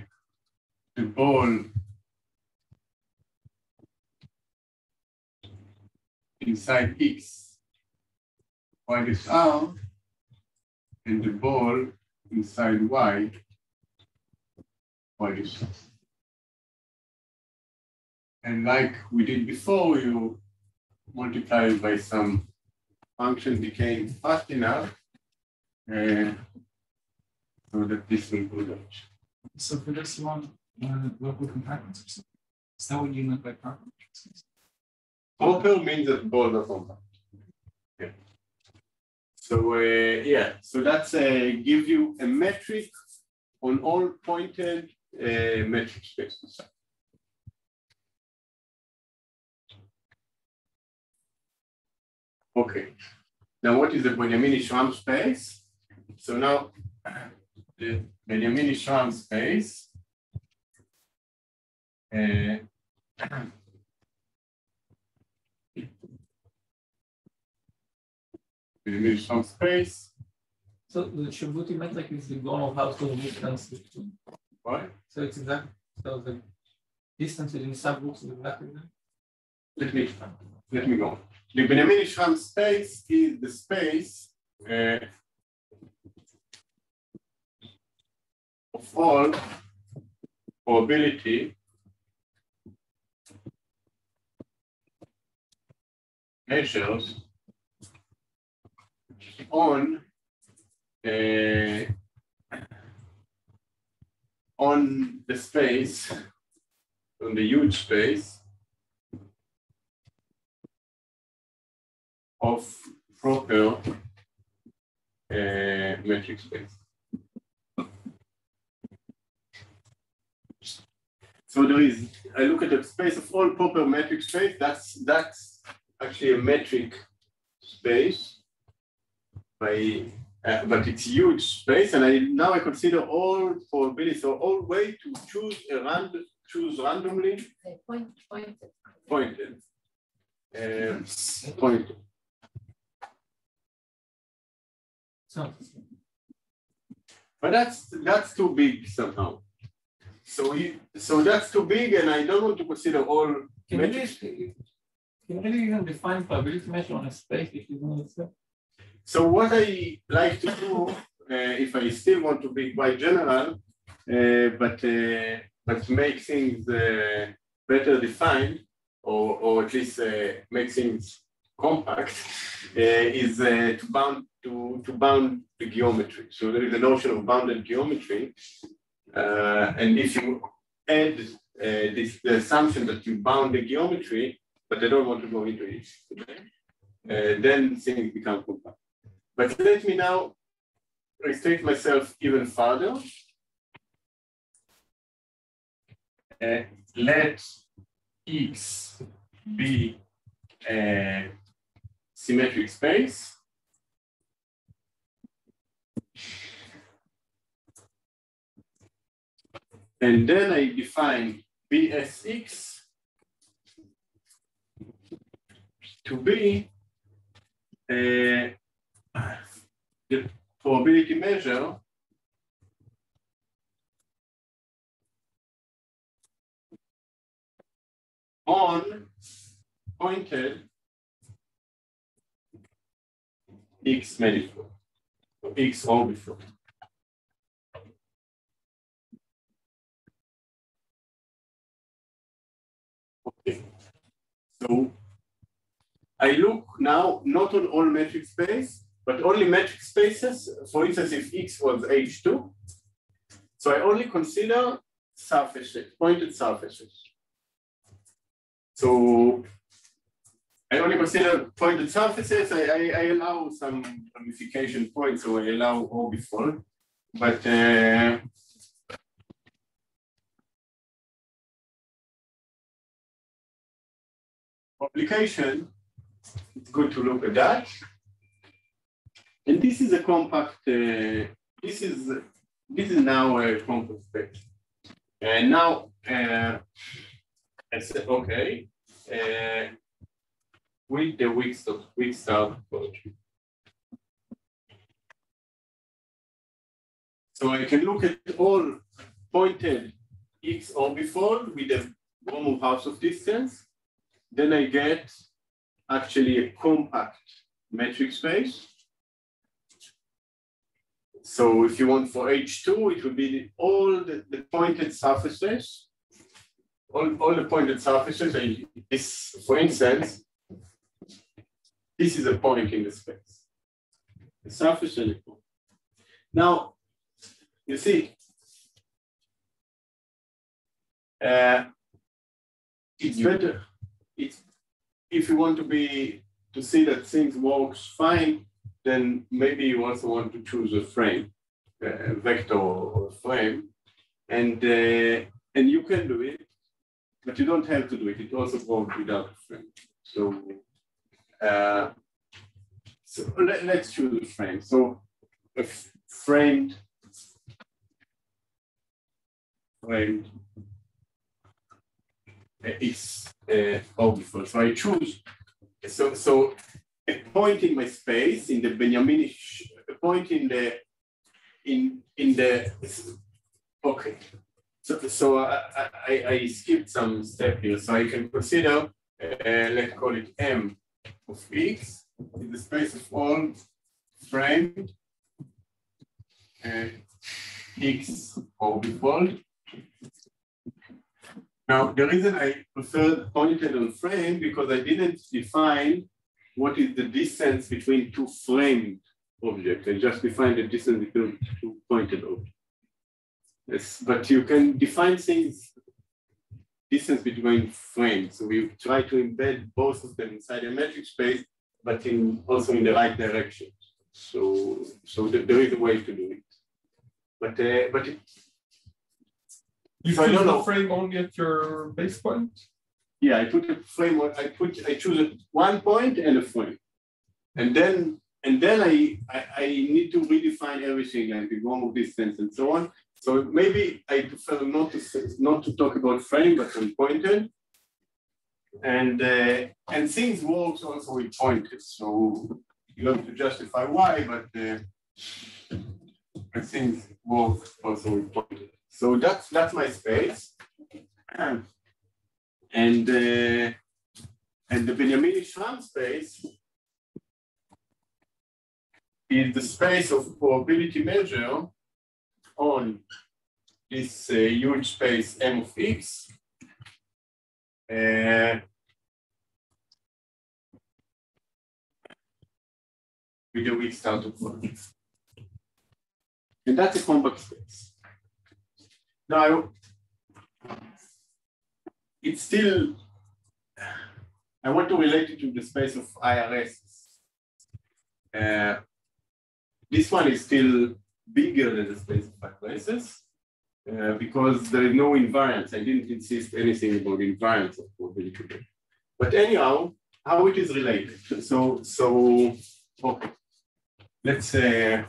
the ball inside X. X, y is R, and the ball inside Y, y is R. And like we did before, you multiply it by some function became fast enough uh, so that this will go down. So for this one, local something. Is that what you meant by proper matrices? Proper means that balls are compact. Yeah. So uh, yeah, so that's uh, give you a metric on all pointed uh, metric spaces. Okay. Now what is the Benjamini-Schramm space? So now the Benjamini-Schramm space uh, Benjamini-Schramm space, So the Chabauty metric is the Gromov-Hausdorff distance between. right? So it's exact, so the distance between subgroups is exactly that. Let me, let me go. The Benjamini-Schramm space is the space uh, of all probability on uh, on the space, on the huge space of proper uh, metric space. So there is, I look at the space of all proper metric space, that's, that's actually a metric space by, uh, but it's huge space, and I now I consider all probabilities, so all way to choose a random, choose randomly Okay, point, point. pointed. Um, pointed. So But that's that's too big somehow. So you, so that's too big, and I don't want to consider all can you metrics. really, can really even define probability measure on a space if you know it's there? So what I like to do, uh, if I still want to be quite general, uh, but uh, but make things uh, better defined, or or at least uh, make things compact, uh, is to bound to to bound the geometry. So there is a notion of bounded geometry, and if you add this the assumption that you bound the geometry, but I don't want to go into it uh, then things become compact. But let me now restrict myself even further. Uh, let X be a symmetric space. And then I define BSX to be a the probability measure on pointed x manifold, x orbifold. Okay, so I look now not on all metric space, but only metric spaces. For instance, if X was H2, so I only consider surfaces, pointed surfaces. So I only consider pointed surfaces. I, I, I allow some ramification points, so I allow orbifold, but uh, it's good to look at that. And this is a compact, uh, this is this is now a compact space. And now uh, I said, okay, uh, with the weak star, weak star approach. So I can look at all pointed x orbifold with a Gromov-Hausdorff distance. Then I get actually a compact metric space. So if you want for H2, it would be all the, the pointed surfaces, all, all the pointed surfaces. And this, for instance, this is a point in the space. The surface and a point. Now, you see, uh, it's better. It's if you want to be to see that things works fine, then maybe you also want to choose a frame, a vector or frame, and uh, and you can do it, but you don't have to do it. It also works without a frame. So, uh, so let, us choose a frame. So, a framed framed is uh. So I choose, so, so a point in my space in the Benjaminish, a point in the, in, in the, okay. So, so I, I, I skipped some step here. So I can consider, uh, let's call it M of X in the space of all framed uh, X orbifold now, the reason I preferred pointed on frame because I didn't define what is the distance between two framed objects. I just defined the distance between two pointed objects. Yes, but you can define things distance between frames. So we try to embed both of them inside a metric space, but in also in the right direction. So, so there is a way to do it. But uh, but it, you So choose don't the frame only at your base point? Yeah, I put a framework, I put, I choose a one point and a frame. And then, and then I, I, I need to redefine everything like the Gromov distance and so on. So maybe I prefer not to, not to talk about frame, but on pointed. And, uh, and things works also with pointed. So you have to justify why, but, uh, I think work also with pointed. So that's, that's my space. And uh, and the Benjamini Schramm space is the space of probability measure on this uh, huge space M of X. Uh, with a weak star of one. And that's a compact space. Now, it's still, I want to relate it to the space of IRS. Uh, this one is still bigger than the space of IRSs uh, because there is no invariance. I didn't insist anything about invariance of probability. But anyhow, how it is related. So, so okay. Let's say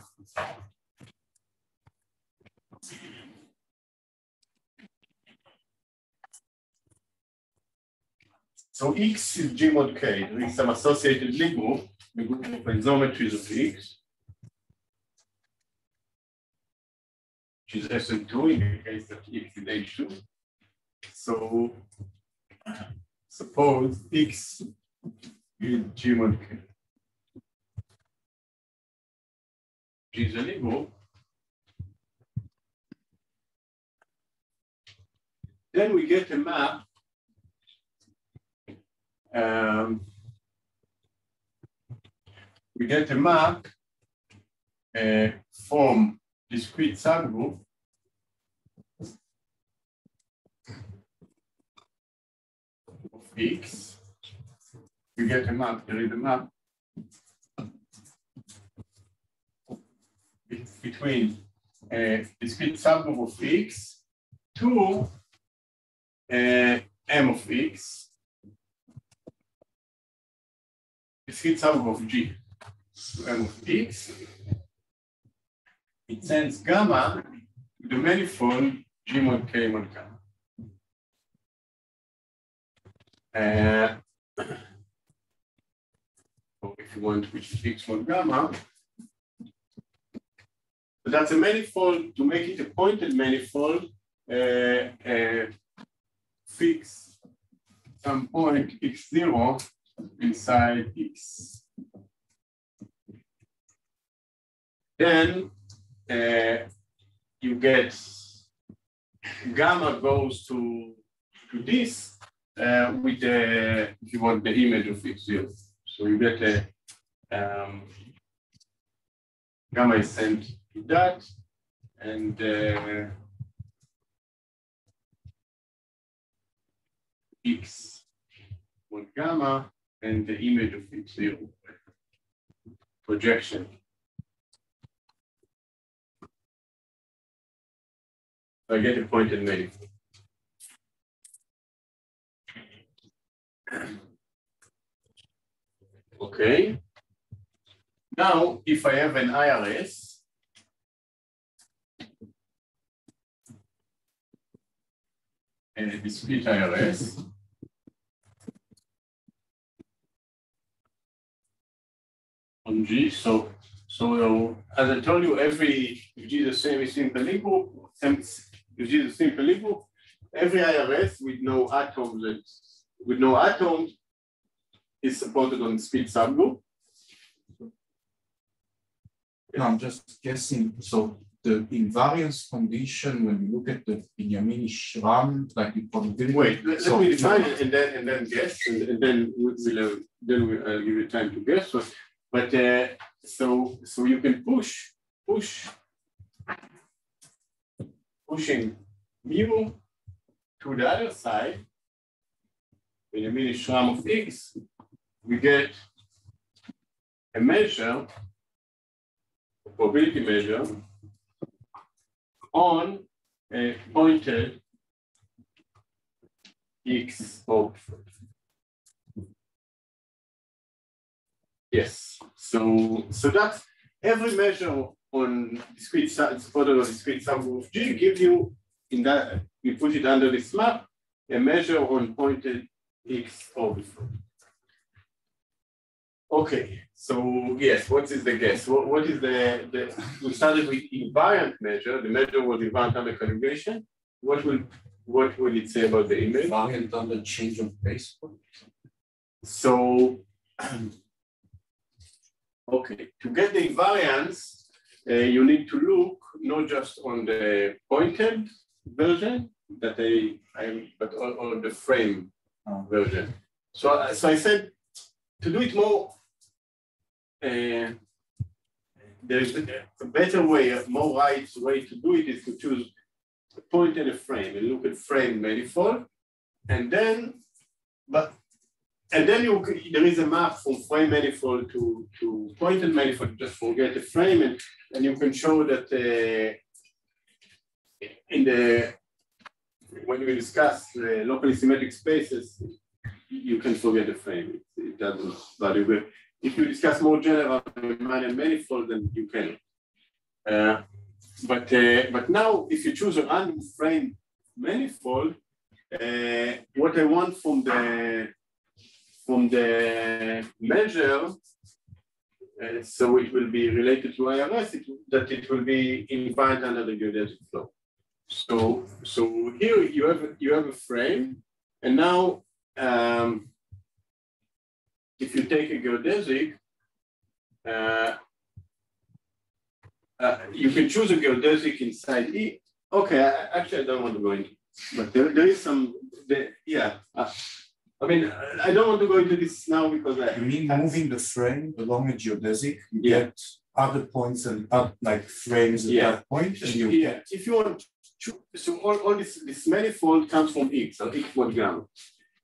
So X is G mod K. Is some associated Lie group, the group of isometries of X, which is SN2 in the case that X is H2. So suppose X is G mod K. Is a. Then we get a map um, we get a map uh, from discrete subgroup of X. We get a map, there is a map between a discrete subgroup of X to uh, M of X discrete subgroup of G. M of X, it sends gamma to the manifold G mod K mod gamma. Uh, or if you want, which is X mod gamma, but that's a manifold, to make it a pointed manifold, uh, uh, fix some point x0 inside x. Then uh, you get gamma goes to, to this uh, with the, if you want the image of x0. So you get a um, gamma is sent to that and uh, x one gamma and the image of x0 projection. I get a point in manifold. Okay. Now, if I have an IRS, and a discrete IRS, on G, so so as I told you, every if G is the semi-simple group, if G is a simple group, every IRS with no atoms that with no atoms is supported on speed subgroup. No, I'm just guessing. So the invariance condition, when you look at the Benjamini Schramm, like the probability. Wait, let, so, let me define it and then and then guess, and, and then we'll, uh, then we'll uh, give you time to guess. But, but uh, so so you can push push. Pushing mu to the other side. In a mini Schramm of x, we get a measure, a probability measure on a pointed x of yes. So so that's every measure on discrete supported on discrete subgroup G give you in that we put it under this map a measure on pointed x of Okay, so yes, what is the guess? What, what is the, the, we started with invariant measure, the measure was invariant under calibration. What will, what will it say about the image? Invariant under change of base. point? So, okay, to get the invariance, uh, you need to look not just on the pointed version that I, I but on, on the frame Oh. version. So, so I said to do it more uh, there's a better way, a more right way to do it is to choose a point and a frame and look at frame manifold. And then, but, and then you there is a map from frame manifold to, to pointed manifold, just forget the frame and, and you can show that uh, in the, when we discuss locally symmetric spaces, you can forget the frame, it, it doesn't value if you discuss more general manifold, then you can. Uh, but uh, but now, if you choose a random frame manifold, uh, what I want from the from the measure, uh, so it will be related to IRS, it, that it will be invariant under the geodesic flow. So so here you have you have a frame, and now. Um, if you take a geodesic, uh, uh, you can choose a geodesic inside E. Okay, I, actually, I don't want to go into, but there, there is some, yeah. Uh, I mean, I don't want to go into this now because I. You mean moving the frame along a geodesic, you Yeah. get other points and up like frames at Yeah. that point, and you Yeah, if you want, to, so all, all this, this manifold comes from X, or X mod gamma.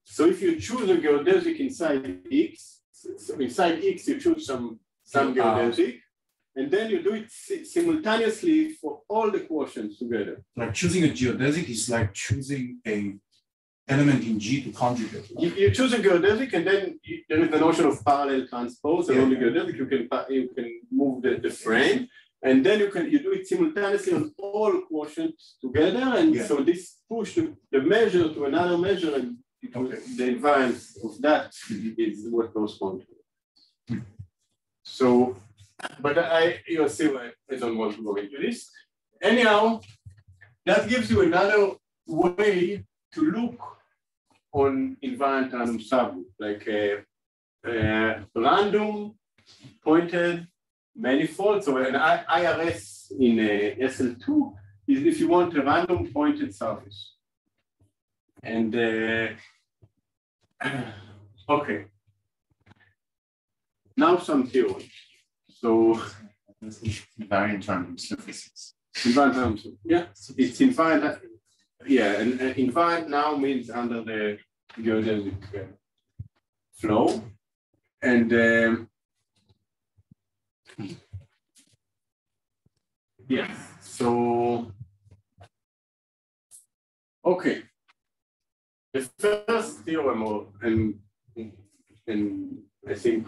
So if you choose a geodesic inside X, so inside X you choose some, some Ah. geodesic, and then you do it si- simultaneously for all the quotients together. like choosing a geodesic is like choosing a element in G to conjugate. You, you choose a geodesic and then you, there is the notion of parallel transport along the Yeah. geodesic. You can you can move the, the frame and then you can you do it simultaneously on all quotients together. And Yeah. so this push the, the measure to another measure and it Okay. the invariance of that mm-hmm. is what corresponds to hmm. it. So, but I you see I, I don't want to go into this. Anyhow, that gives you another way to look on invariant random subgroup, like a, a random pointed manifold. So an IRS in uh, a SL2 is if you want a random pointed surface. And uh, okay. Now some theory. So Invariant random surfaces. invariant random, sub- yeah, it's invariant. Yeah, and and invariant now means under the geodesic uh, flow. And um, yes, so okay. The first theorem, or, and and I think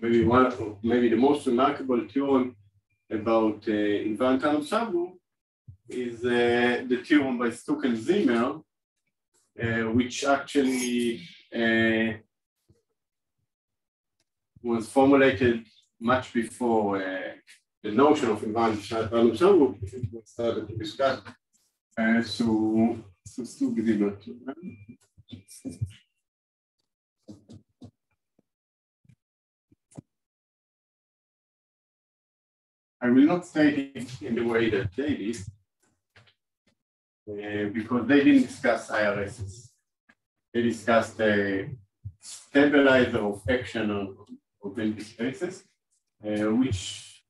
maybe one, of- maybe the most remarkable theorem about uh, invariant subgroup is uh, the theorem by Stuck and Zimmer, uh, which actually uh, was formulated much before uh, the notion of invariant random was started to discuss. Uh, so, so Stuck Zimmer. I will not state it in the way that they did, uh, because they didn't discuss IRSs. They discussed a stabilizer of action on empty spaces, uh, which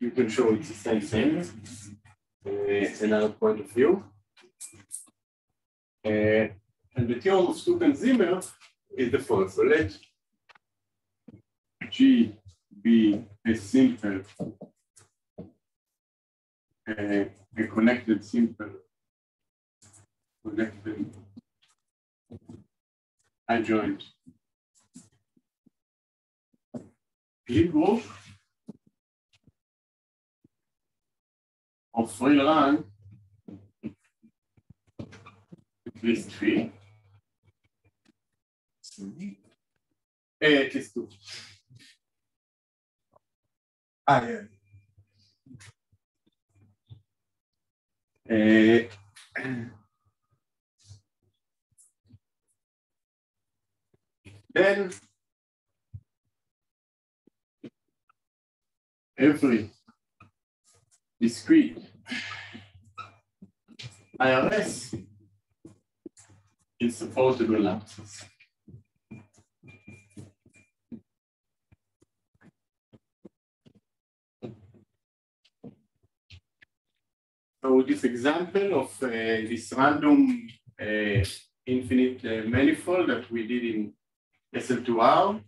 you can show it's the same thing. Uh, it's another point of view. Uh, and the theorem of Stuck and Zimmer is the following. So let G be a simple, uh, a connected simple, connected adjoint P group of free rank at least three. Eh, at least two. Ah, yeah. Eh, Then every discrete IRS is supportable lattice. So this example of uh, this random uh, infinite uh, manifold that we did in SL2R,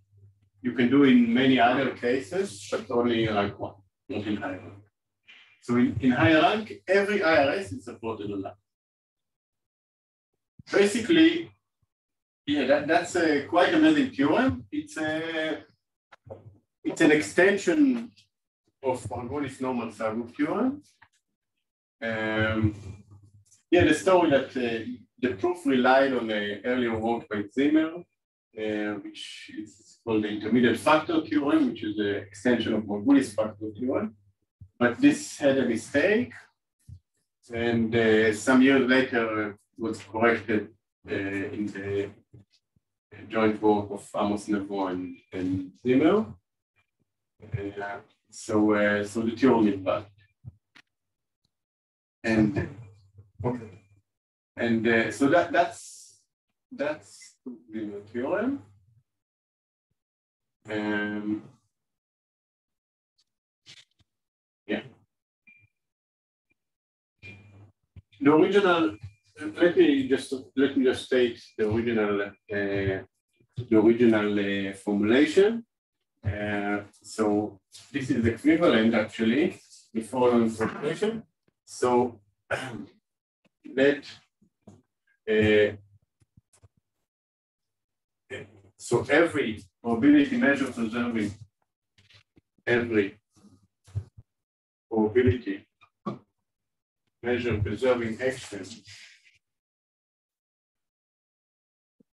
you can do in many other cases, but only rank one, not in higher rank. So in, in higher rank, every IRS is supported on that. Basically, yeah, that, that's a quite amazing theorem. It's a it's an extension of Margulis normal subgroup theorem. Um, yeah, the story that uh, the proof relied on an earlier work by Zimmer, uh, which is called the intermediate factor theorem, which is the extension of Margulis factor theorem. But this had a mistake, and uh, some years later uh, was corrected uh, in the joint work of Amos Nevo and, and Zimmer. Uh, so, uh, so the theorem is valid. And okay, and uh, so that that's that's the theorem. Um, yeah. The original. Let me just let me just state the original uh, the original uh, formulation. Uh, so this is equivalent actually before the formulation. So let uh, so every probability measure preserving every probability measure preserving action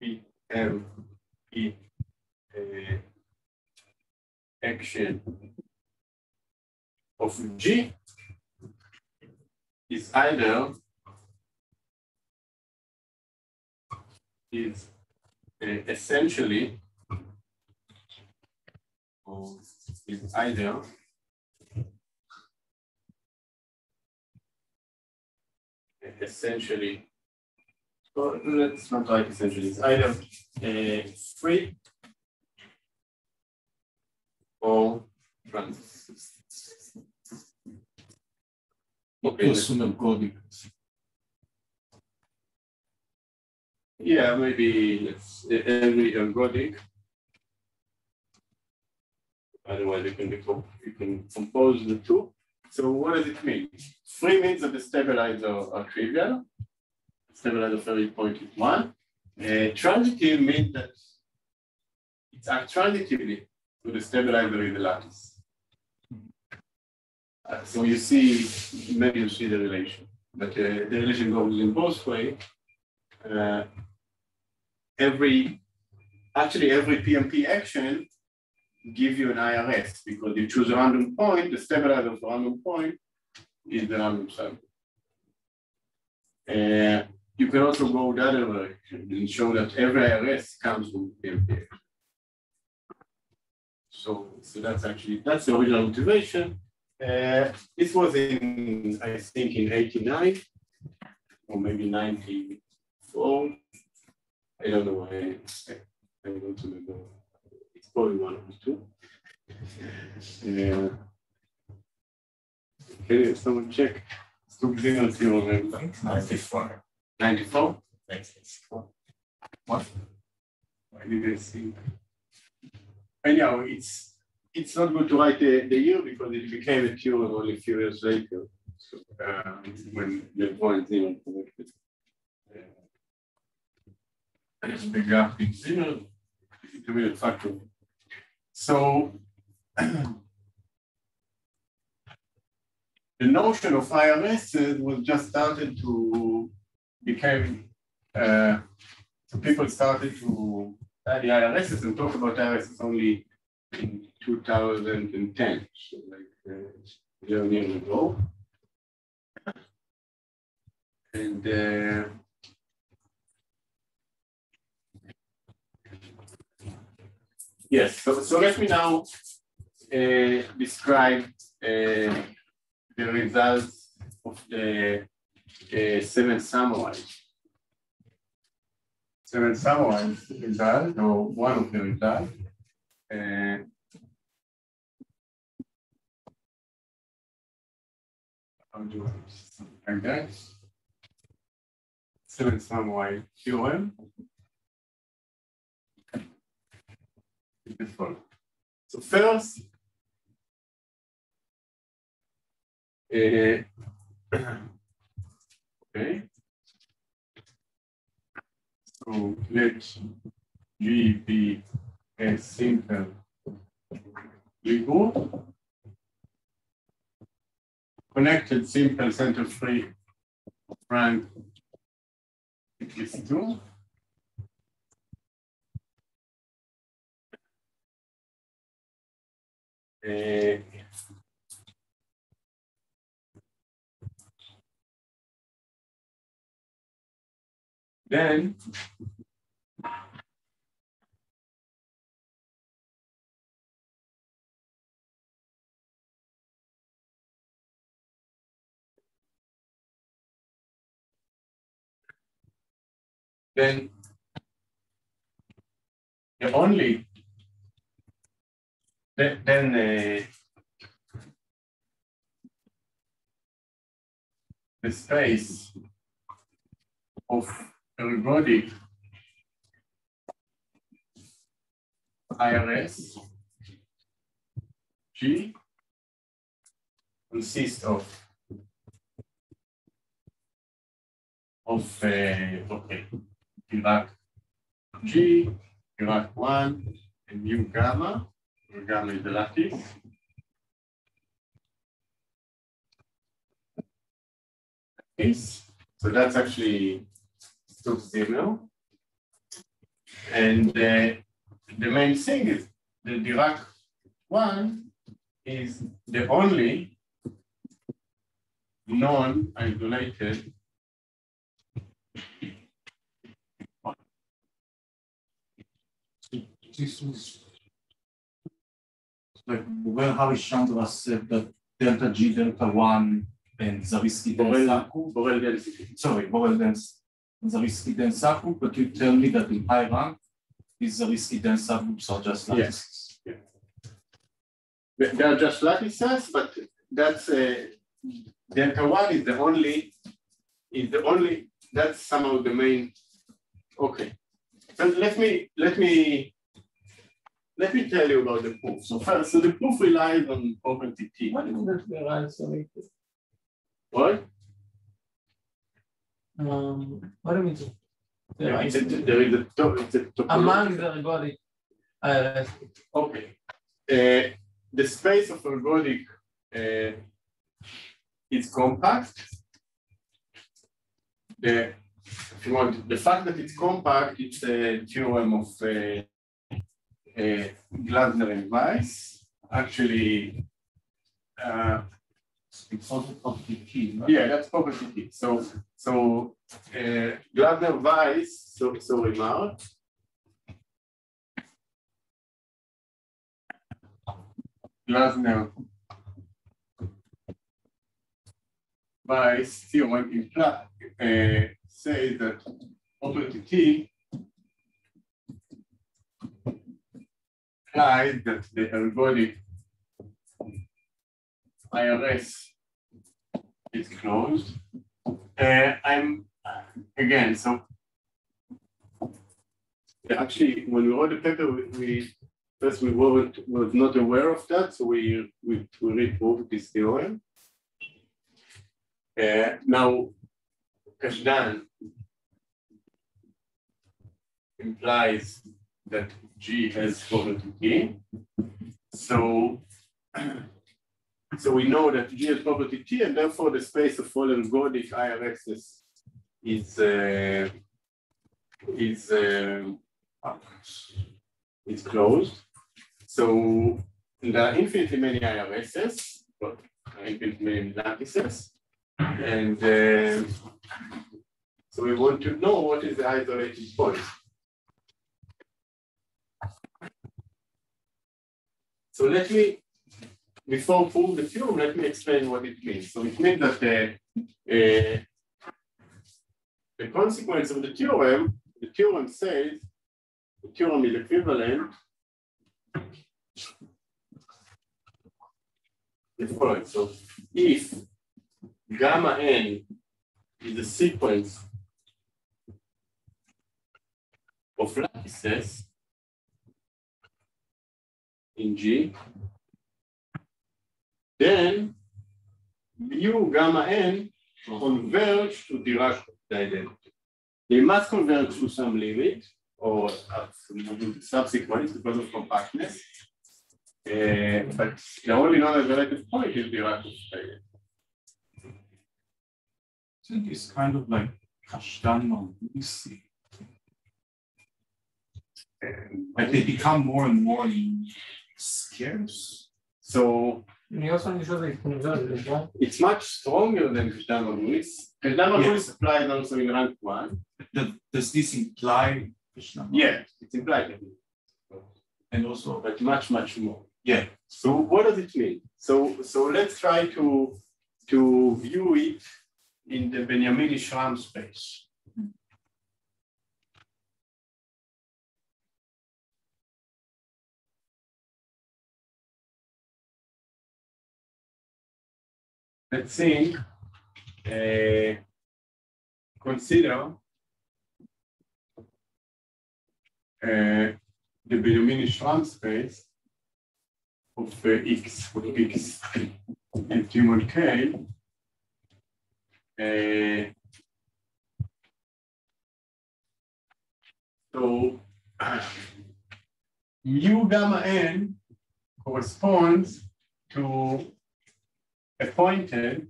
P M P uh, action of G is either is uh, essentially or is either essentially or let's not write essentially it's either uh, free or trans. Okay, Personal coding. Yeah, maybe it's every ergodic. Otherwise, you can be, you can compose the two. So what does it mean? Three means that the stabilizer are trivial. Stabilizer very point is one. Uh, transitive means that it's transitively with the stabilizer in the lattice. So you see, maybe you see the relation, but uh, the relation goes in both ways. Uh, every, actually every PMP action give you an IRS because you choose a random point, the stabilizer of the random point is the random sample. Uh, you can also go the other direction and show that every IRS comes from PMP. So, so that's actually, that's the original motivation. Uh, this was in, I think, in 89 or maybe 94. I don't know. I, I don't remember. It's probably one of the two. Yeah. Can someone check? Zinger, if you remember. Ninety-four. 94? Ninety-four. Why did I see? Anyhow, it's it's not good to write the, the year because it became a cure only a few years later. So, uh, when the point Zimmer corrected. Uh, the graphic factor. So the notion of IRS was just started to became uh, so people started to study IRSs and talk about IRSs only in 2010, so like uh, 11 years ago. And uh, yes, so, so let me now uh, describe uh, the results of the uh, seven samurais. Seven samurais result, or one of the results. Uh, how do something like that? Seven samurai theorem. Beautiful. So first, uh, Okay. So let G be a simple Lego. Connected simple center free rank least two. Uh, Then then the only then, then uh, the space of everybody IRS G consists of of uh, okay Dirac G Dirac one, and mu gamma, where gamma is the lattice. So that's actually Stokes zero. And uh, the main thing is the Dirac one is the only non-isolated This was like where Harish-Chandra said that delta G, delta one, and Zariski Borel, dense subgroup. Borel density. Sorry, Borel Dens, Zariski dense subgroup, but you tell me that in high rank, these Zariski dense subgroups are just like Yes. They they are just lattices, but that's uh, delta one is the only, is the only, that's somehow the main, okay. So let me, let me, let me tell you about the proof. So first, so the proof relies on property T. What is that we are isolated? What? Um, what do you mean? They are It's a- isolated? There is a, to- it's a topology. Among the ergodic IRS. Okay. Uh, the space of ergodic uh, is compact. The, if you want, the fact that it's compact, it's a theorem of uh, uh, Glasner and Weiss. Actually, uh, because of the key, right? yeah, that's property T. So, so uh, Glasner Weiss, so, so remark. Glasner Weiss theorem uh, say that property T implies that the ergodic IRS is closed. Uh, I'm again, so actually, when we wrote the paper, we, we first we weren't was not aware of that, so we we, we reproved this theorem. Uh, now, Kazhdan implies that G has property T. So so we know that G has property T, and therefore the space of all ergodic IRXs is uh, is uh, is closed. So there are infinitely many IRSs, but infinitely many lattices, and uh, so we want to know what is the isolated point. So let me before prove the theorem, let me explain what it means. So it means that the, uh, the consequence of the theorem, the theorem says the theorem is equivalent the following. So if gamma n is a sequence of lattices in G, then mu gamma n converge to Dirac identity. They must converge to some limit or subsequence because of compactness. Uh, but the only non-isolated point is Dirac identity. Isn't this kind of like Kazhdan or Lucy? Like they become more and more scarce. So it's much stronger than Kazhdan-Margulis. Cardano yes. Applied also in rank one. The, does this imply Krishna? Yeah, it's implied. And also, but much, much more. Yeah. So what does it mean? So so let's try to to view it in the Benjamini Schramm space. Let's think, uh, consider uh, the Benjamini Schramm space of uh, x with x and mod k. Uh, so mu gamma n corresponds to a pointed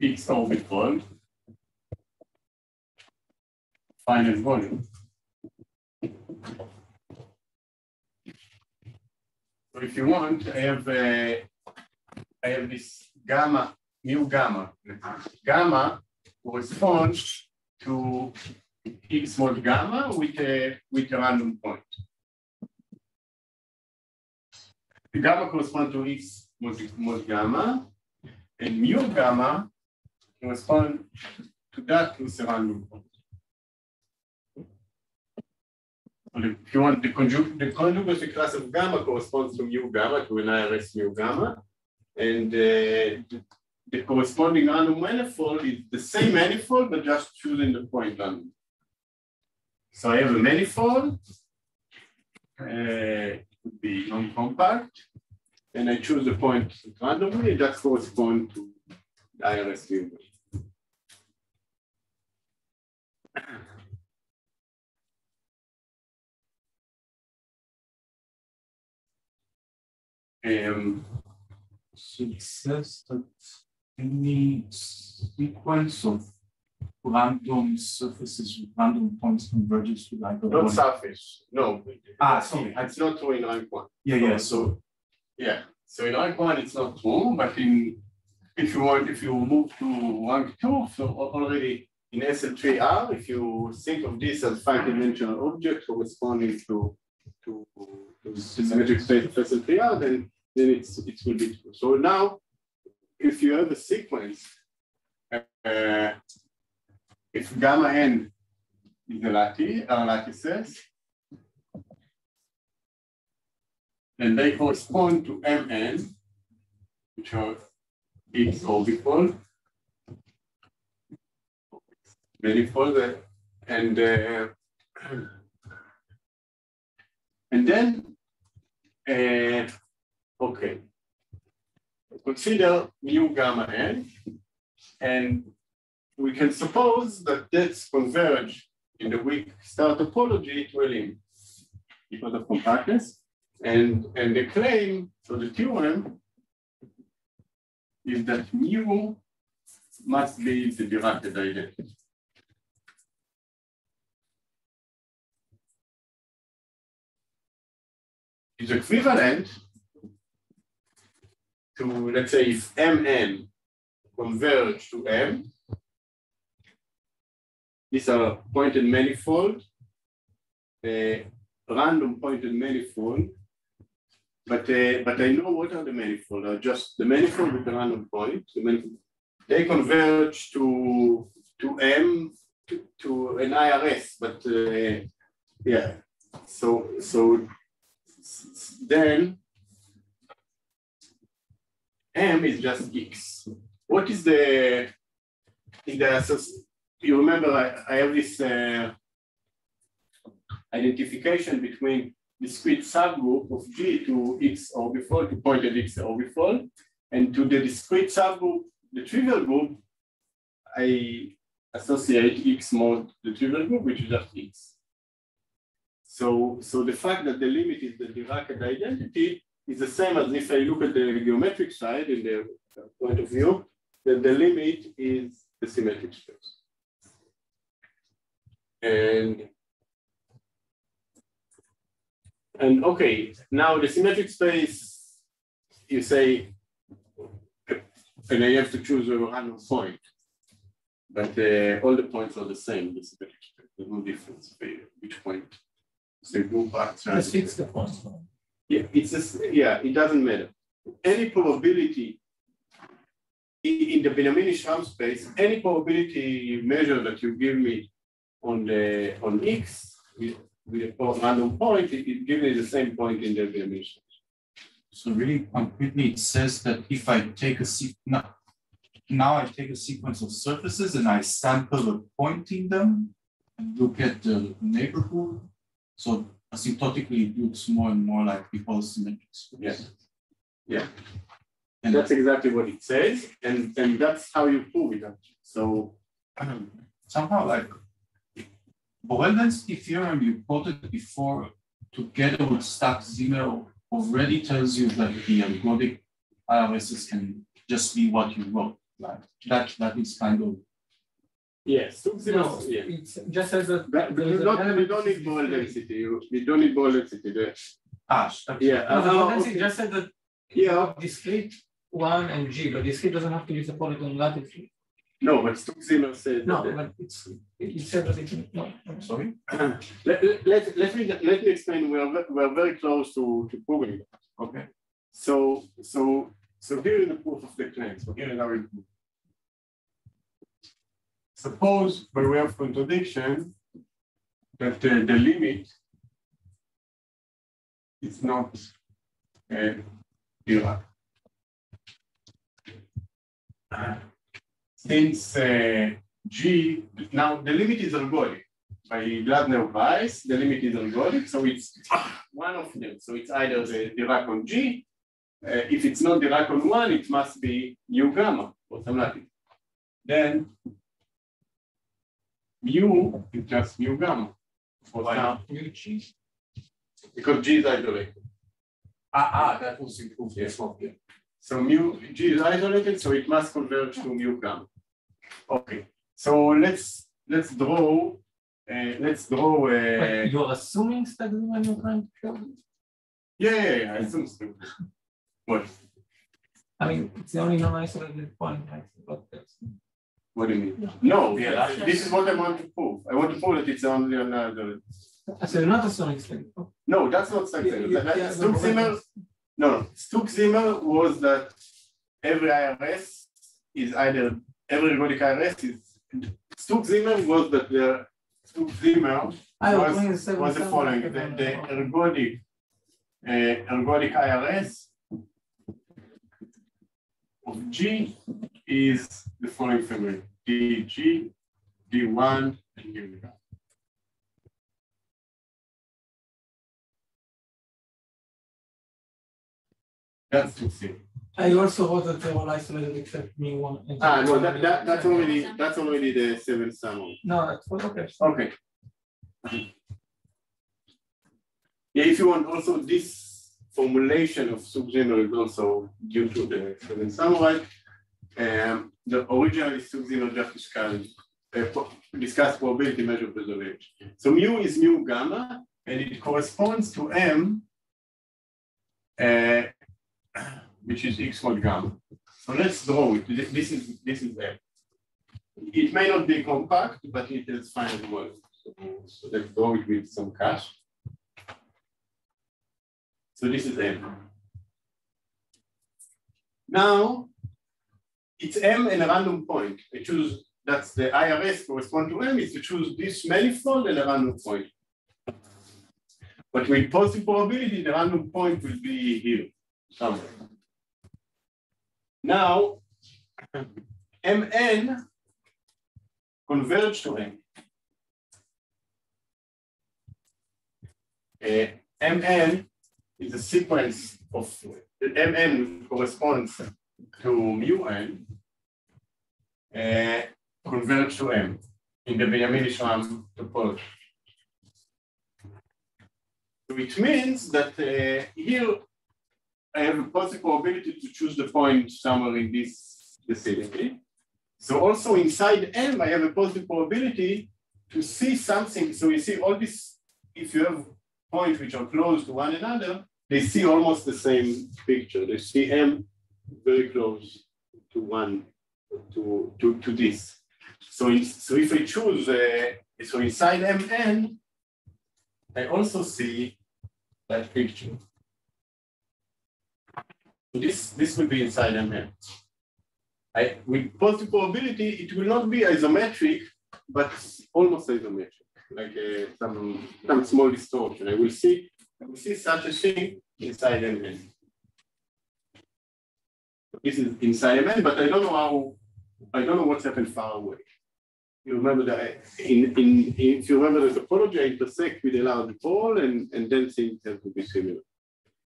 x orbifold finite volume. So if you want, I have uh, I have this gamma, mu gamma. Gamma corresponds to x mod gamma with a with a random point. Gamma corresponds to x mod, gamma, and mu gamma correspond to that random. So if you want the conjugate, the conjugacy class of gamma corresponds to mu gamma, to an IRS mu gamma, and uh, the, corresponding random manifold is the same manifold, but just choosing the point random. So I have a manifold, uh, would be non-compact, and I choose the point randomly, that corresponds to the IRS mu. Um, So it says that any sequence of random surfaces with random points converges to like a not surface, no. Ah, sorry. It's not true in rank one. Yeah, yeah, so, Yeah, so in rank one, it's not true, but in, if you want, if you move to rank two, so already in SL3R, if you think of this as five dimensional object corresponding to, to, symmetric space of SL3R, then, then it's, it will be true. So now, if you have a sequence, uh, if gamma n is a lattice, are lattices, then they correspond to Mn, which are x orbifold, manifold, uh, and uh, and then uh, okay, consider mu gamma n, and we can suppose that that's converge in the weak star topology to a limb because of compactness. And, and the claim, so the theorem is that mu must be the Dirac identity. Is equivalent to, let's say, if Mn converge to M, these are pointed manifold, uh, random pointed manifold, but uh, but I know what are the manifold. Are just the manifold with the random point. The manifold, they converge to to M to, to an IRS, but uh, yeah. So so then M is just X. What is the in the you remember I, I have this uh, identification between discrete subgroup of G to X orbifold, to pointed X orbifold, and to the discrete subgroup, the trivial group, I associate X mod the trivial group, which is just X. So, so the fact that the limit is the Dirac identity is the same as if I look at the geometric side in the point of view, that the limit is the symmetric space. And and okay, now the symmetric space, you say, and I have to choose a random point, but uh, all the points are the same. The symmetric space, there's no difference which point. So group Just fix the point. Yeah, it's just, yeah, it doesn't matter. Any probability in the Benjamini-Schramm space, any probability measure that you give me on the on X with, with a random point, it, it gives me the same point in the Benjamini-Schramm. so really concretely, it says that if I take a now, now I take a sequence of surfaces and I sample a point in them and look at the neighborhood. So asymptotically, it looks more and more like the whole symmetric space. Yeah. Yeah. And That's exactly what it says, and, and that's how you prove it. actually. So somehow like Borel density theorem you quoted before, together with Stuck Zimmer, already tells you that the algorithmic IRSs can just be what you wrote. Like that, that is kind of Yes, Stuck Zimmer, No, yeah. it's just as a. But there you don't, you don't need of Borel density, you, you don't need Borel density, the, ah, Stuck yeah. No, the uh, Borel density okay. just said that. you Yeah. have Discrete one and G, but discrete doesn't have to use a polygon lattice. No, but Zimmer said. No, that- but it's, it it said that it, no. Sorry? Let, let, let me, let me explain, we are, we are very close to, to proving it. Okay. So, so, so here is the proof of the claim, so here is our it. Suppose by way of contradiction, that the, the limit is not uh, Dirac. Since uh, G, now the limit is ergodic. By Glasner Weiss, the limit is ergodic, so it's one of them. So it's either the Dirac on G. Uh, if it's not Dirac on one, it must be mu gamma automatic. Then mu is just mu gamma. For now, Mu G. because G is isolated. Ah, ah, that was improved, yes, okay. So mu G is isolated, so it must converge to mu gamma. Okay, so let's let's draw. Uh, let's draw. Wait, Uh, You're assuming Stuck when you're trying to show this? yeah, yeah, yeah, I assume so. What? I mean, it's the only non-isolated point, right? But that's- What do you mean? No, Yeah, yeah, this is what I want to prove. I want to prove that it's only another. So you're not assuming Stuck. oh, No, that's not Stuck yeah, yeah, Stuck Zimmer. No, no. Stuck Zimmer was that every IRS is either every ergodic IRS is. Stuck Zimmer was that the Stuck Zimmer I was was, the following. The, the ergodic uh, ergodic IRS of G is the following family: DG, D1, and U. That's to see. I also wrote that they were isolated except me one. Ah, no, that, that, that's already, that's already the seventh summary. No, that's okay. Okay. Yeah, if you want also this formulation of subgeneral is also due to the seventh samurai. Um, the originally subgeneral just discussed, uh, discussed probability measure preservation. So mu is mu gamma, and it corresponds to m, uh, which is x mod gamma. So let's draw it. This is this is m. It may not be compact, but it is fine well. So, let's draw it with some cash. So this is M. Now, it's M and a random point. I choose, that's the IRS correspond to M, is to choose this manifold and a random point. But with positive probability, the random point will be here somewhere. Now, Mn converge to M. Uh, Mn is a sequence of Mn corresponds to mu n uh, converge to M in the Benjamini Schramm topology. It means that uh, here I have a positive probability to choose the point somewhere in this vicinity. So also inside M, I have a positive probability to see something. So you see all this, if you have points which are close to one another, they see almost the same picture. They see M very close to one, to, to, to this. So, in, so if I choose, uh, so inside Mn, I also see that picture. So this, this will be inside. I, with positive probability, it will not be isometric, but almost isometric, like uh, some, some small distortion. I will see, I will see such a thing inside Mn. This is inside Mn, but I don't know how, I don't know what's happened far away. You remember that in, in, if you remember the topology, I intersect with a large ball and, and then things have to be similar.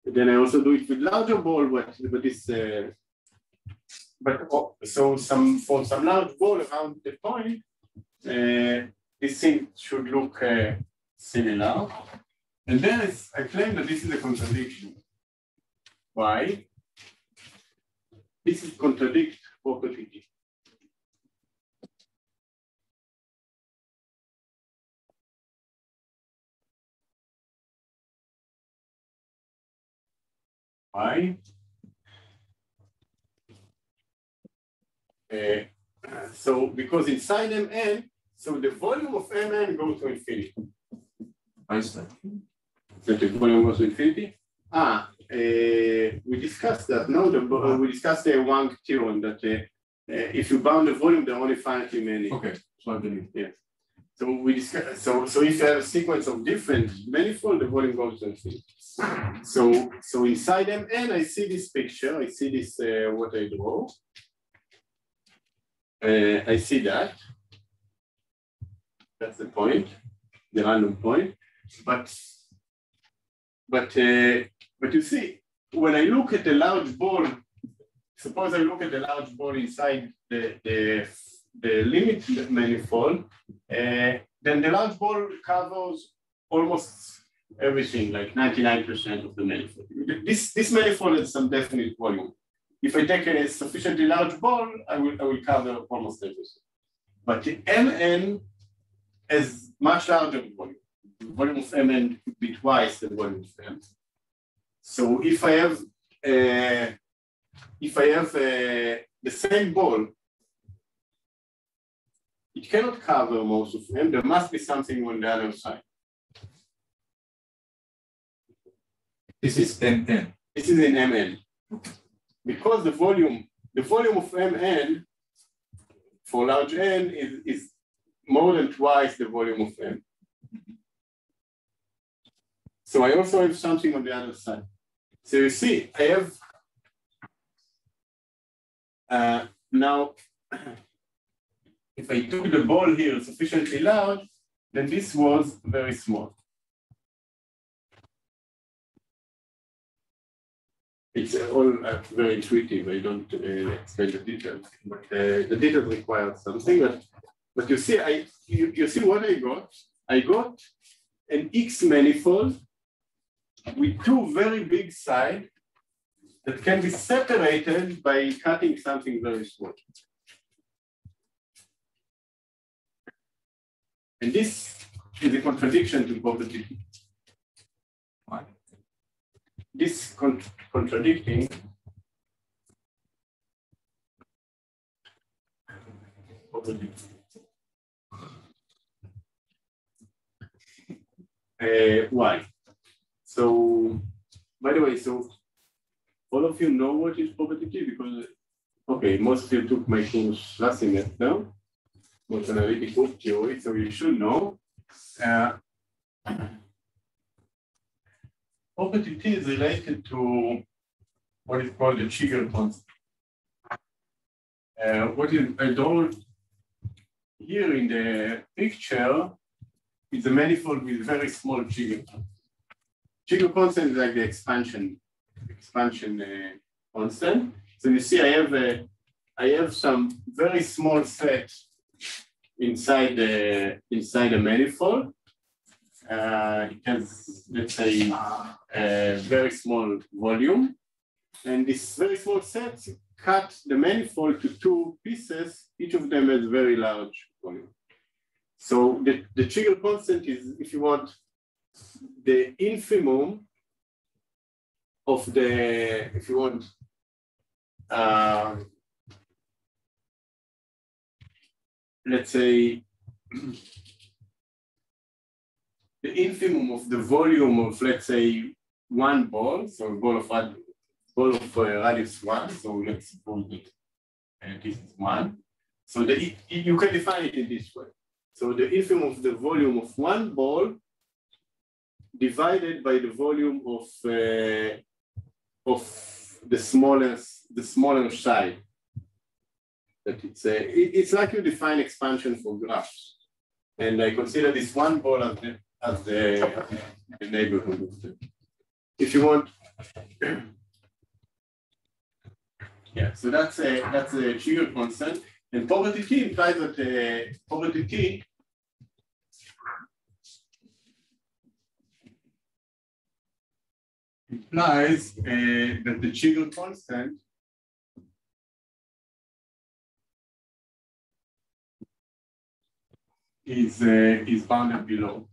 Then I also do it with larger ball, but, but this, uh, but oh, so some for some large ball around the point, uh, this thing should look uh, similar. And then I claim that this is a contradiction. Why? This is contradict property Why? Uh, so because inside Mn, so the volume of Mn goes to infinity. That? That the volume goes to infinity? Ah, uh, we discussed that. No, the, uh, we discussed the Wang theorem that uh, uh, if you bound the volume, there are only finitely many. Okay, so I believe. Yes. So we discuss. So so if you have a sequence of different manifold, the volume goes to infinity. So so inside Mn, I see this picture. I see this uh, what I draw. Uh, I see that. That's the point, the random point. But but uh, but you see, when I look at the large ball, suppose I look at the large ball inside the the, the limit manifold, uh, then the large ball covers almost everything, like 99% of the manifold. This this manifold has some definite volume. If I take a sufficiently large ball, I will I will cover almost everything. But the MN has much larger volume the volume of Mn could be twice the volume of M. So if I have uh, if I have uh, the same ball, it cannot cover most of M. There must be something on the other side. This is Mn. This is in Mn. Because the volume, the volume of Mn for large n is, is more than twice the volume of M. So I also have something on the other side. So you see, I have uh, now, if I took the ball here sufficiently large, then this was very small. It's all uh, very intuitive. I don't uh, explain the details, but uh, the details require something. But, but you see, I you, you see what I got? I got an X manifold with two very big sides that can be separated by cutting something very small. And this is a contradiction to property. Why? This con contradicting. Uh, why? So, by the way, so all of you know what is property T because, okay, most of you took my course last semester, what analytical theory, so you should know. Uh, property T is related to what is called the Cheeger constant. Uh, what is I don't here in the picture is a manifold with very small constant. Cheeger constant is like the expansion expansion uh, constant. So you see, I have a I have some very small set inside the inside the manifold. Uh, it has let's say a very small volume, and this very small set cut the manifold to two pieces. Each of them has very large volume. So the, the Cheeger constant is, if you want, the infimum of the, if you want, uh, let's say, the infimum of the volume of, let's say, one ball, so a ball of rad ball of uh, radius one, so let's suppose that uh, this is one. So the, it, you can define it in this way. So the infimum of the volume of one ball divided by the volume of uh, of the smallest the smaller side. That it's a, it, it's like you define expansion for graphs, and I consider this one ball as the as the, the neighborhood. If you want, yeah. So that's a that's a Cheeger constant, and property T implies that uh, property T. implies uh, that the Cheeger constant is uh, is bounded below.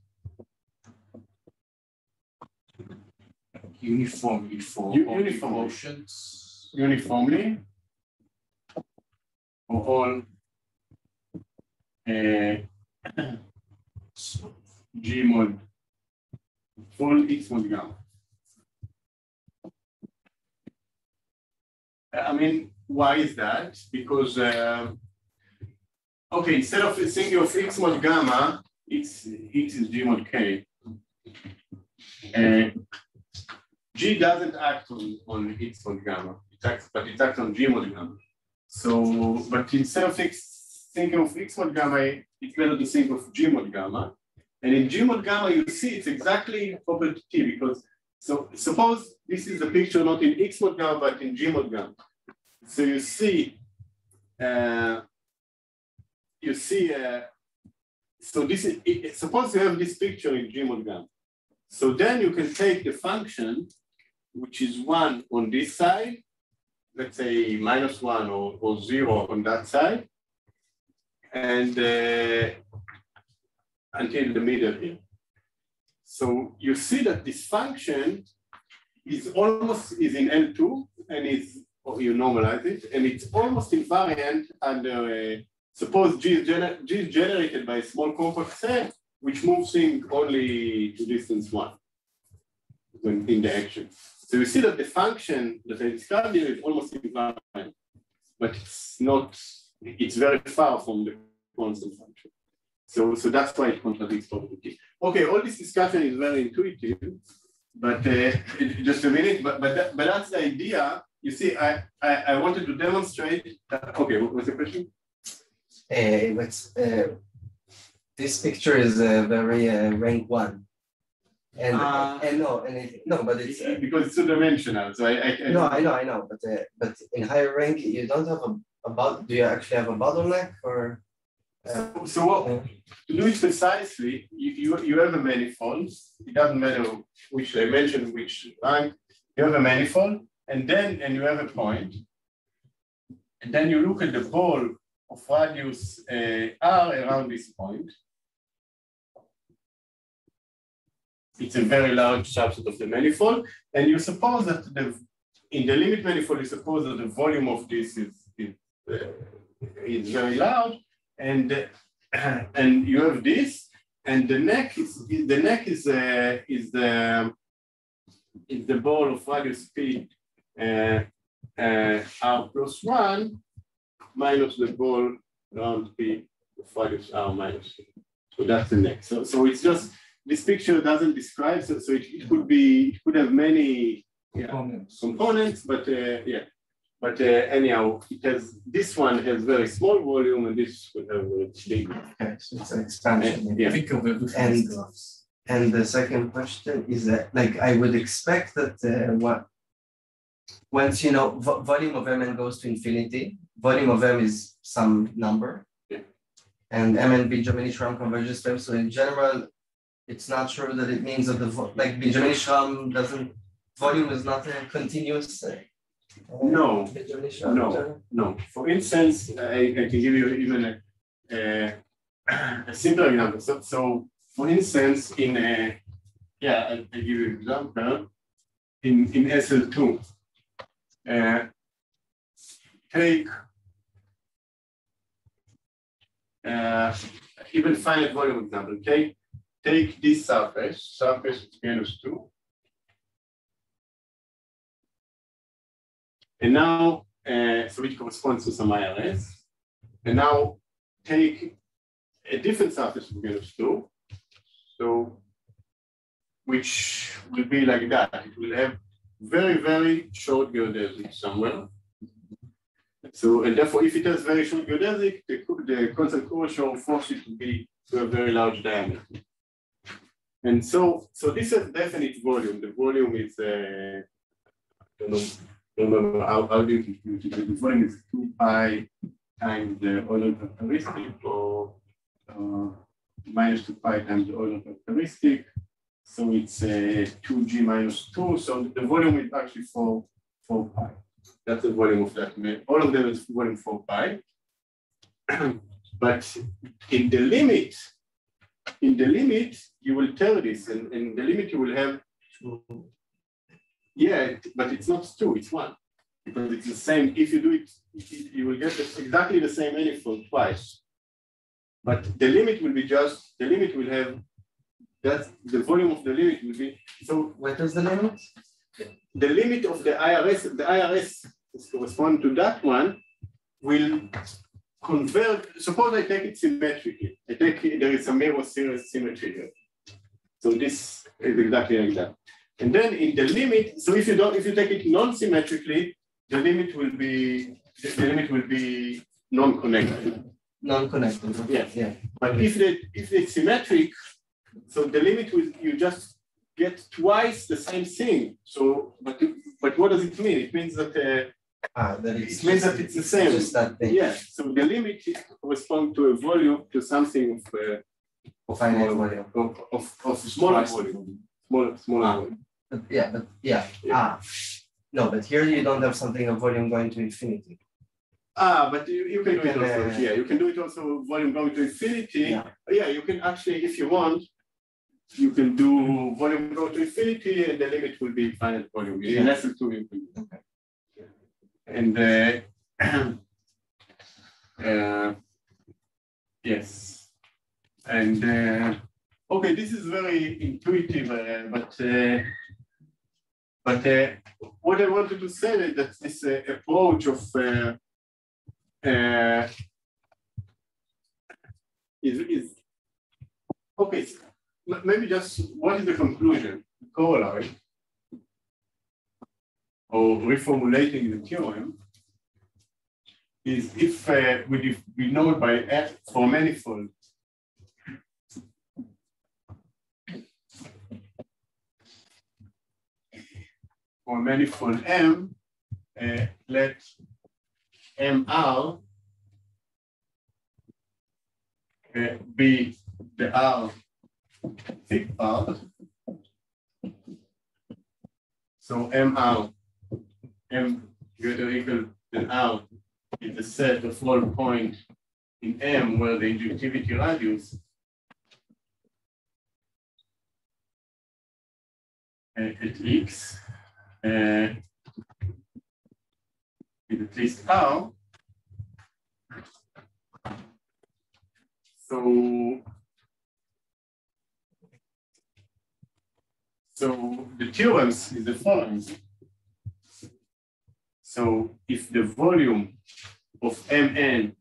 Uniformly for U- all uniformly. motions. uniformly for all uh, G mod, for all X mod gamma. I mean, why is that? Because, uh, okay, instead of thinking of X mod gamma, it's X is G mod K. Uh, G doesn't act on, on X mod gamma, it acts, but it acts on G mod gamma. So, but instead of thinking of X mod gamma, it's better to think of G mod gamma. And in G mod gamma, you see it's exactly property T because, so suppose this is a picture not in X mod gamma, but in G mod gamma. So you see, uh, you see, uh, so this is, it- suppose you have this picture in G mod gamma. So then you can take the function which is one on this side, let's say minus one or, or zero on that side, and uh, until the middle here. So you see that this function is almost is in L2 and is or you normalize it, and it's almost invariant under uh, suppose G is, G is generated by a small compact set, which moves only to distance one in the action. So we see that the function that I described here is almost invariant, but it's not, it's very far from the constant function. So, so that's why it contradicts property. Okay, all this discussion is very intuitive, but uh, just a minute, but, but, that, but that's the idea. You see, I, I, I wanted to demonstrate, that, okay, what was the question? Uh, but uh, this picture is uh, very uh, rank one. And, Ah. and no, and it, no, but it's uh, Because it's two dimensional, so I, I, I no, I know, I know, but uh, but in higher rank you don't have a about. Do you actually have a bottleneck or? Uh, So, so what, to do it precisely, you, you, you have a manifold, it doesn't matter which dimension, which rank, you have a manifold, and then, and you have a point, and then you look at the ball of radius uh, r around this point. It's a very large subset of the manifold, and you suppose that the, in the limit manifold, you suppose that the volume of this is, is, uh, is very large, and uh, and you have this, and the neck is the neck is uh, is the is the ball of radius p uh, uh, r plus one minus the ball around p of radius r minus. So that's the neck. So so it's just this picture doesn't describe. So, so it, it could be it could have many yeah, Components. components, but uh, yeah. But uh, anyhow, it has this one has very small volume, and this will have a big. okay, so it's an expansion. And, yeah. Think of it with And- And the second question is that, like, I would expect that uh, what once you know vo- volume of Mn goes to infinity, volume of M is some number. Yeah. And Mn Benjamini-Schramm converges to M. So in general, it's not true that it means that the like Benjamini-Schramm doesn't volume is not a continuous. Uh, No, no. No, for instance, I, I can give you even a, a, a simpler example. So, so for instance, in a, yeah, I'll, I'll give you an example. In, in SL2, uh, take uh, even finite volume example. Take, take this surface, surface is minus two. And now uh, so it corresponds to some IRS. And now take a different surface of minus two. So which will be like that. It will have very, very short geodesic somewhere. So, and therefore, if it has very short geodesic, the, the constant curvature will force it to be to a very large diameter. And so, so this is definite volume. The volume is, uh, I don't know, don't remember how, how do you compute it? The volume is two pi times the Euler characteristic or uh, minus two pi times the Euler characteristic So it's uh, 2g minus 2. So the volume is actually 4, 4 pi. That's the volume of that. All of them is volume 4 pi. but in the limit, in the limit, you will tell this, and in the limit you will have, yeah, but it's not two, it's one. Because it's the same, if you do it, you- will get exactly the same manifold twice. But the limit will be just, the limit will have, that's, the volume of the limit will be, so What is the limit? the limit of the IRS, the IRS correspond to that one will convert, suppose I take it symmetrically. I take, there is a mirror series symmetry here. So this is exactly like that. And then in the limit, so if you don't, if you take it non-symmetrically, the limit will be, the the limit will be non-connected. Non-connected. Yes. Yeah. But if they, if it's symmetric, so the limit will, you just get twice the same thing. So, but, but what does it mean? It means that, uh, Ah, that is. it means that it's the same. Just that thing. Yeah, so the limit corresponds to a volume, to something of, uh, Finite small- volume. of, of, of smaller volume, smaller, smaller Ah. volume. But yeah, but yeah, Yeah. ah. No, but here you don't have something of volume going to infinity. Ah, but you, you can do it also, uh, yeah, you can do it also volume going to infinity. Yeah. Yeah, you can actually, if you want, you can do volume go to infinity and the limit will be finite volume. Yeah. lesson two, you can do that. And uh, uh, yes, and uh, okay, this is very intuitive, uh, but but what I wanted to say is that this approach of is is okay. maybe just what is the conclusion, corollary, or reformulating the theorem is if uh, we we know by f for manifold for manifold m, uh, let mr uh, be the r thick part. So mr m greater equal than r is the set of all points in M where the injectivity radius at x uh, is at least r. So so the theorems is the following. So if the volume of Mn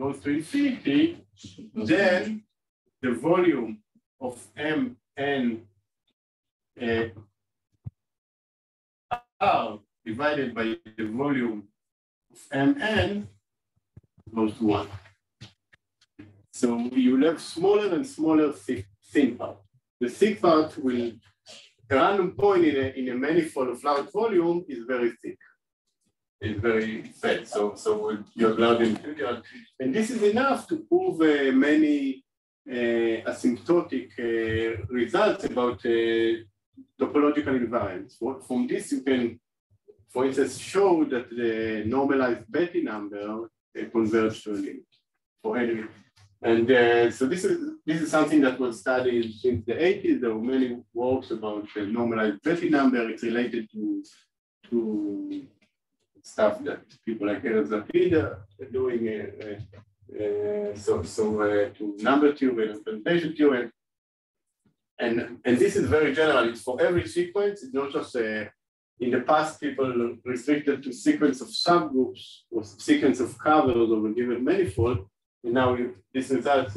goes to infinity, then the volume of Mn uh, R divided by the volume of Mn goes to one. So you have smaller and smaller thick, thin part. The thick part will, a random point in a, in a manifold of large volume is very thick is very fat. So, so you're allowed in trivial. And this is enough to prove uh, many uh, asymptotic uh, results about uh, topological. What, from this, you can, for instance, show that the normalized Betti number uh, converges to a limit for any. And uh, so this is this is something that was studied since the 80s. There were many works about the normalized Betti number. It's related to to stuff that people like Erez Lapid are doing. Uh, uh, so so uh, to number theory and implementation theory. And, and this is very general. It's for every sequence. It's not just uh, in the past people restricted to sequence of subgroups or sequence of covers of a given manifold. And now this is about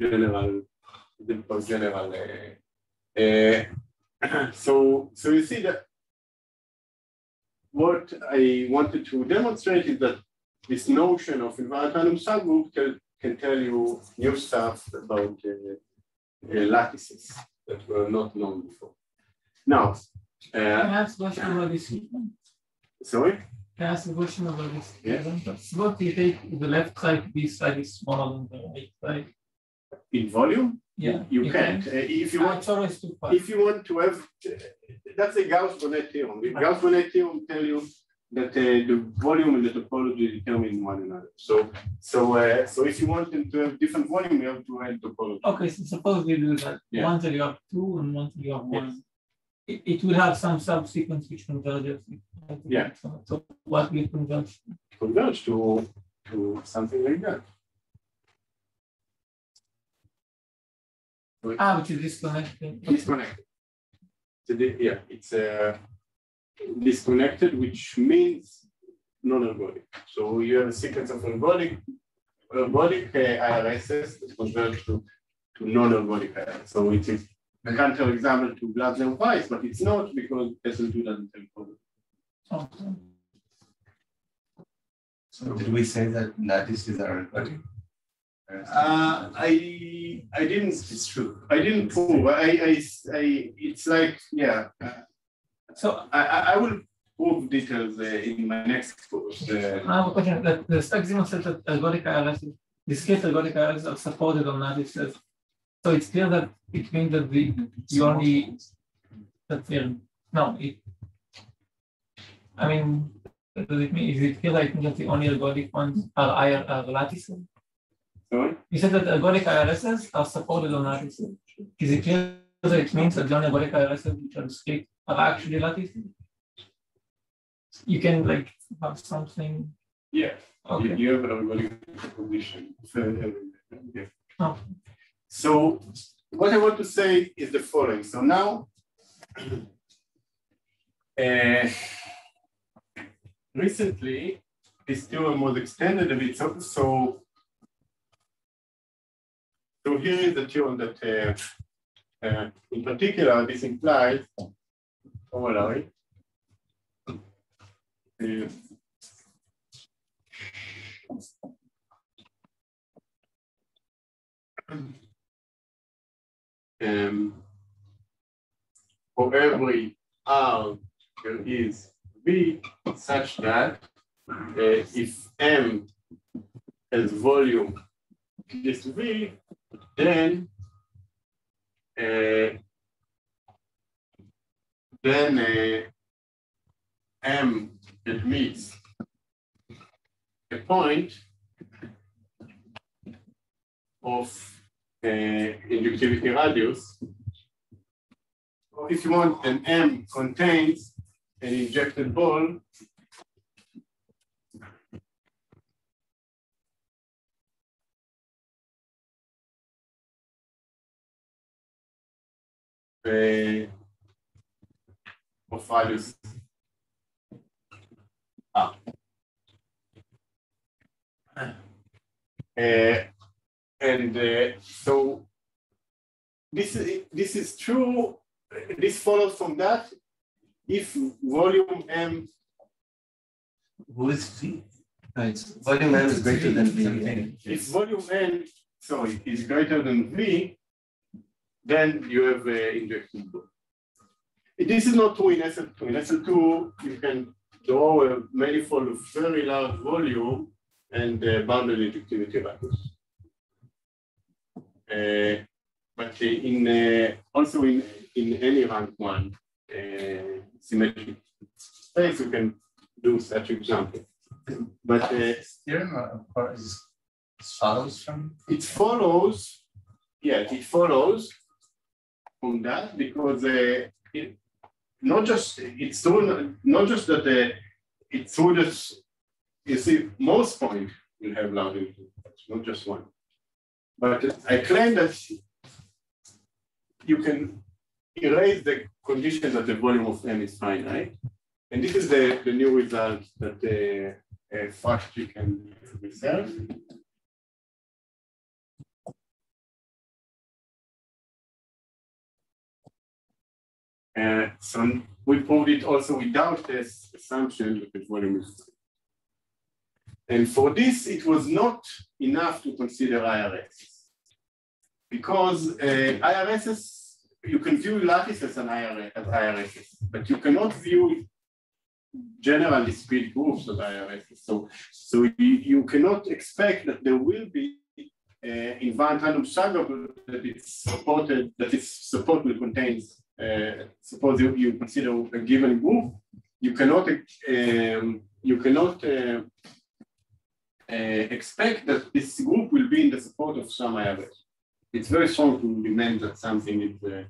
general, about general. Uh, uh, so so you see that what I wanted to demonstrate is that this notion of invariant random subgroup can, can tell you new stuff about uh, uh, lattices that were not known before. Now, Can uh, I ask a question about this? Can sorry? I ask a question about this? Yeah. What do you take the left side, this side is smaller than the right side? In volume? Yeah. You can't. Uh, if you Ah, want It's always too far. if you want to have, that's a Gauss-Bonnet theorem. The Gauss-Bonnet theorem tell you that uh, the volume and the topology determine one another. So, so, uh, so if you want them to have different volume, you have to add topology. Okay, so suppose we do that, Yeah. one that you have two and one that you have Yes. one. It, it will have some subsequence which converges. Yeah. So, so what will converge? Converge to, to something like that. Ah, which is disconnected. Disconnected. So the- yeah, it's uh, disconnected, which means non-ergodic. So you have a sequence of ergodic, ergodic uh, IRSs that converge to, to non-ergodic IRS. So it is a counter example to Glasner Weiss, but it's not because it doesn't do that in telephone. Okay. So did we say that lattices are recording? Uh, I I didn't It's true. I didn't prove. I I, I it's like yeah. uh, So I I I will prove details uh, in my next course. Uh, I have a question, that the Stuck-Zimmer said that ergodic IRS, discrete ergodic IRS are supported on lattices. So it's clear that it means that the, you only, that we're, no, it. I mean, does it mean, is it clear that it means that the only ergodic ones are IR, are lattices? Sorry. You said that ergodic IRSs are supported on lattices. Is it clear that it means that the only ergodic IRSs which are discrete are actually lattices? You can like have something, Yeah. You, okay, you have an ergodic condition. for yeah. Oh. So what I want to say is the following. So now. uh, recently, this theorem was extended a bit. So, so So here is the theorem that, uh, uh, in particular, this implies, oh. Uh, um, for every R there is V such that uh, if M has volume this V, then uh, then uh, M admits a point of uh, injectivity radius. Or if you want, an M contains an injected ball of values ah. Uh, and uh, so this is this is true. This follows from that. If volume m Who is V? Right, volume M is greater than V. if volume n sorry is greater than v, then you have uh, injection ball. This is not true in SL2. In SL2, you can draw a manifold of very large volume and uh, bounded injectivity radius. Uh, but in uh, also in, in any rank one uh, symmetric space, you can do such example. But uh, Theorem of course is follows from it follows, yes, it follows from that because uh, it, not just it's true, not just that uh, it's true that you see most points will have large intervals, not just one. But I claim that you can erase the condition that the volume of M is finite. And this is the, the new result that uh, uh, Fraczyk can reserve. Uh, so we proved it also without this assumption volume is. And for this, it was not enough to consider IRS. Because uh, IRSs, you can view lattice as an IRS, as IRSs, but you cannot view general discrete groups of IRSs. So, so you, cannot expect that there will be uh, invariant random subgroup that it's supported, that its support will contain, uh, suppose you, you consider a given group, you cannot, um, you cannot uh, uh, expect that this group will be in the support of some average. It's very strong to demand that something is, uh,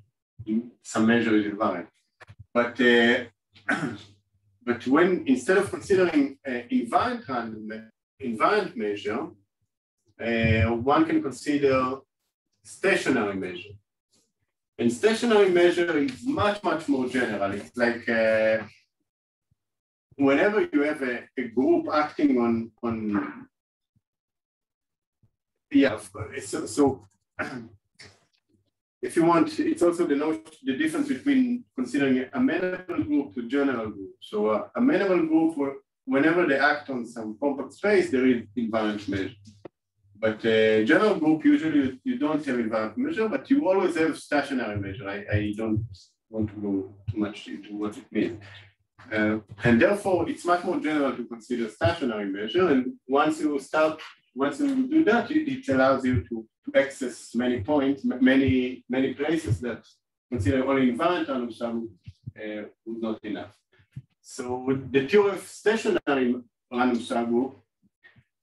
in some measure is invariant. But, but when, instead of considering random, invariant measure, one can consider stationary measure. And stationary measure is much, much more general. It's like uh, whenever you have a, a, group acting on, on yeah, so, so if you want, it's also the notion, the difference between considering a amenable group to general group. So uh, amenable group, whenever they act on some compact space, there is invariant measure. But uh, general group, usually you don't have invariant measure, but you always have stationary measure. I, I don't want to go too much into what it means. Uh, and therefore, it's much more general to consider stationary measure. And once you start, once you do that, it, it allows you to, to access many points, many many places that consider only invariant random sum uh, would not enough. So the theory of stationary random subgroup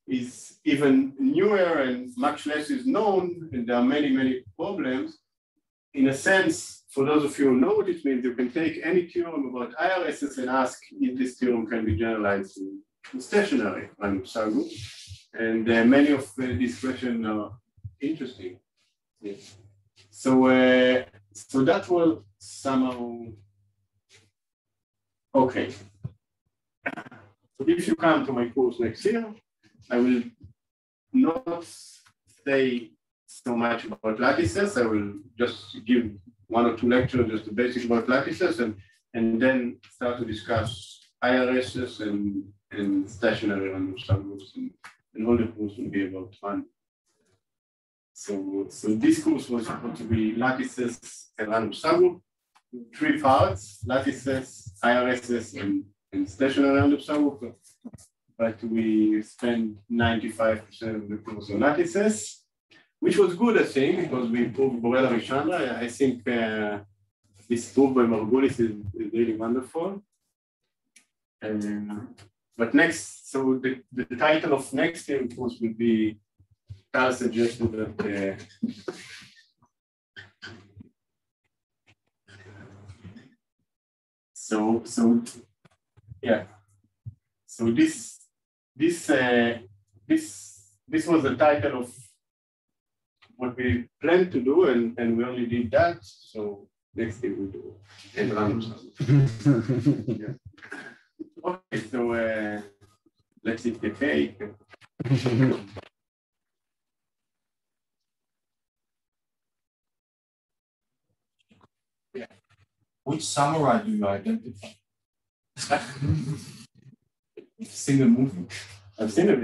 is even newer and much less is known, and there are many, many problems. In a sense, for those of you who know what it means, you can take any theorem about IRSs and ask if this theorem can be generalized in stationary random subgroup. And uh, many of uh, these questions are interesting. So, uh, so that will somehow, okay. So if you come to my course next year, I will not say so much about lattices. I will just give one or two lectures, just the basics about lattices, and, and then start to discuss IRSs and, and stationary random subgroups, and, and all the course will be about one. So, so this course was supposed to be lattices and random subgroup, three parts, lattices, IRSs, and, and stationary random subgroup but we spent 95% of the course on lattices, which was good, I think, because we improved Borel and Chandra. I think uh, this proof by Margulis is, is really wonderful. Um, but next, so the, the title of next year of course will be, Tal suggested that uh, so, so, yeah. So this this uh, this this was the title of what we planned to do, and, and we only did that. So next thing we do and yeah. Okay, so uh, let's eat the cake. yeah. Which samurai do you identify? single movie. I've seen it.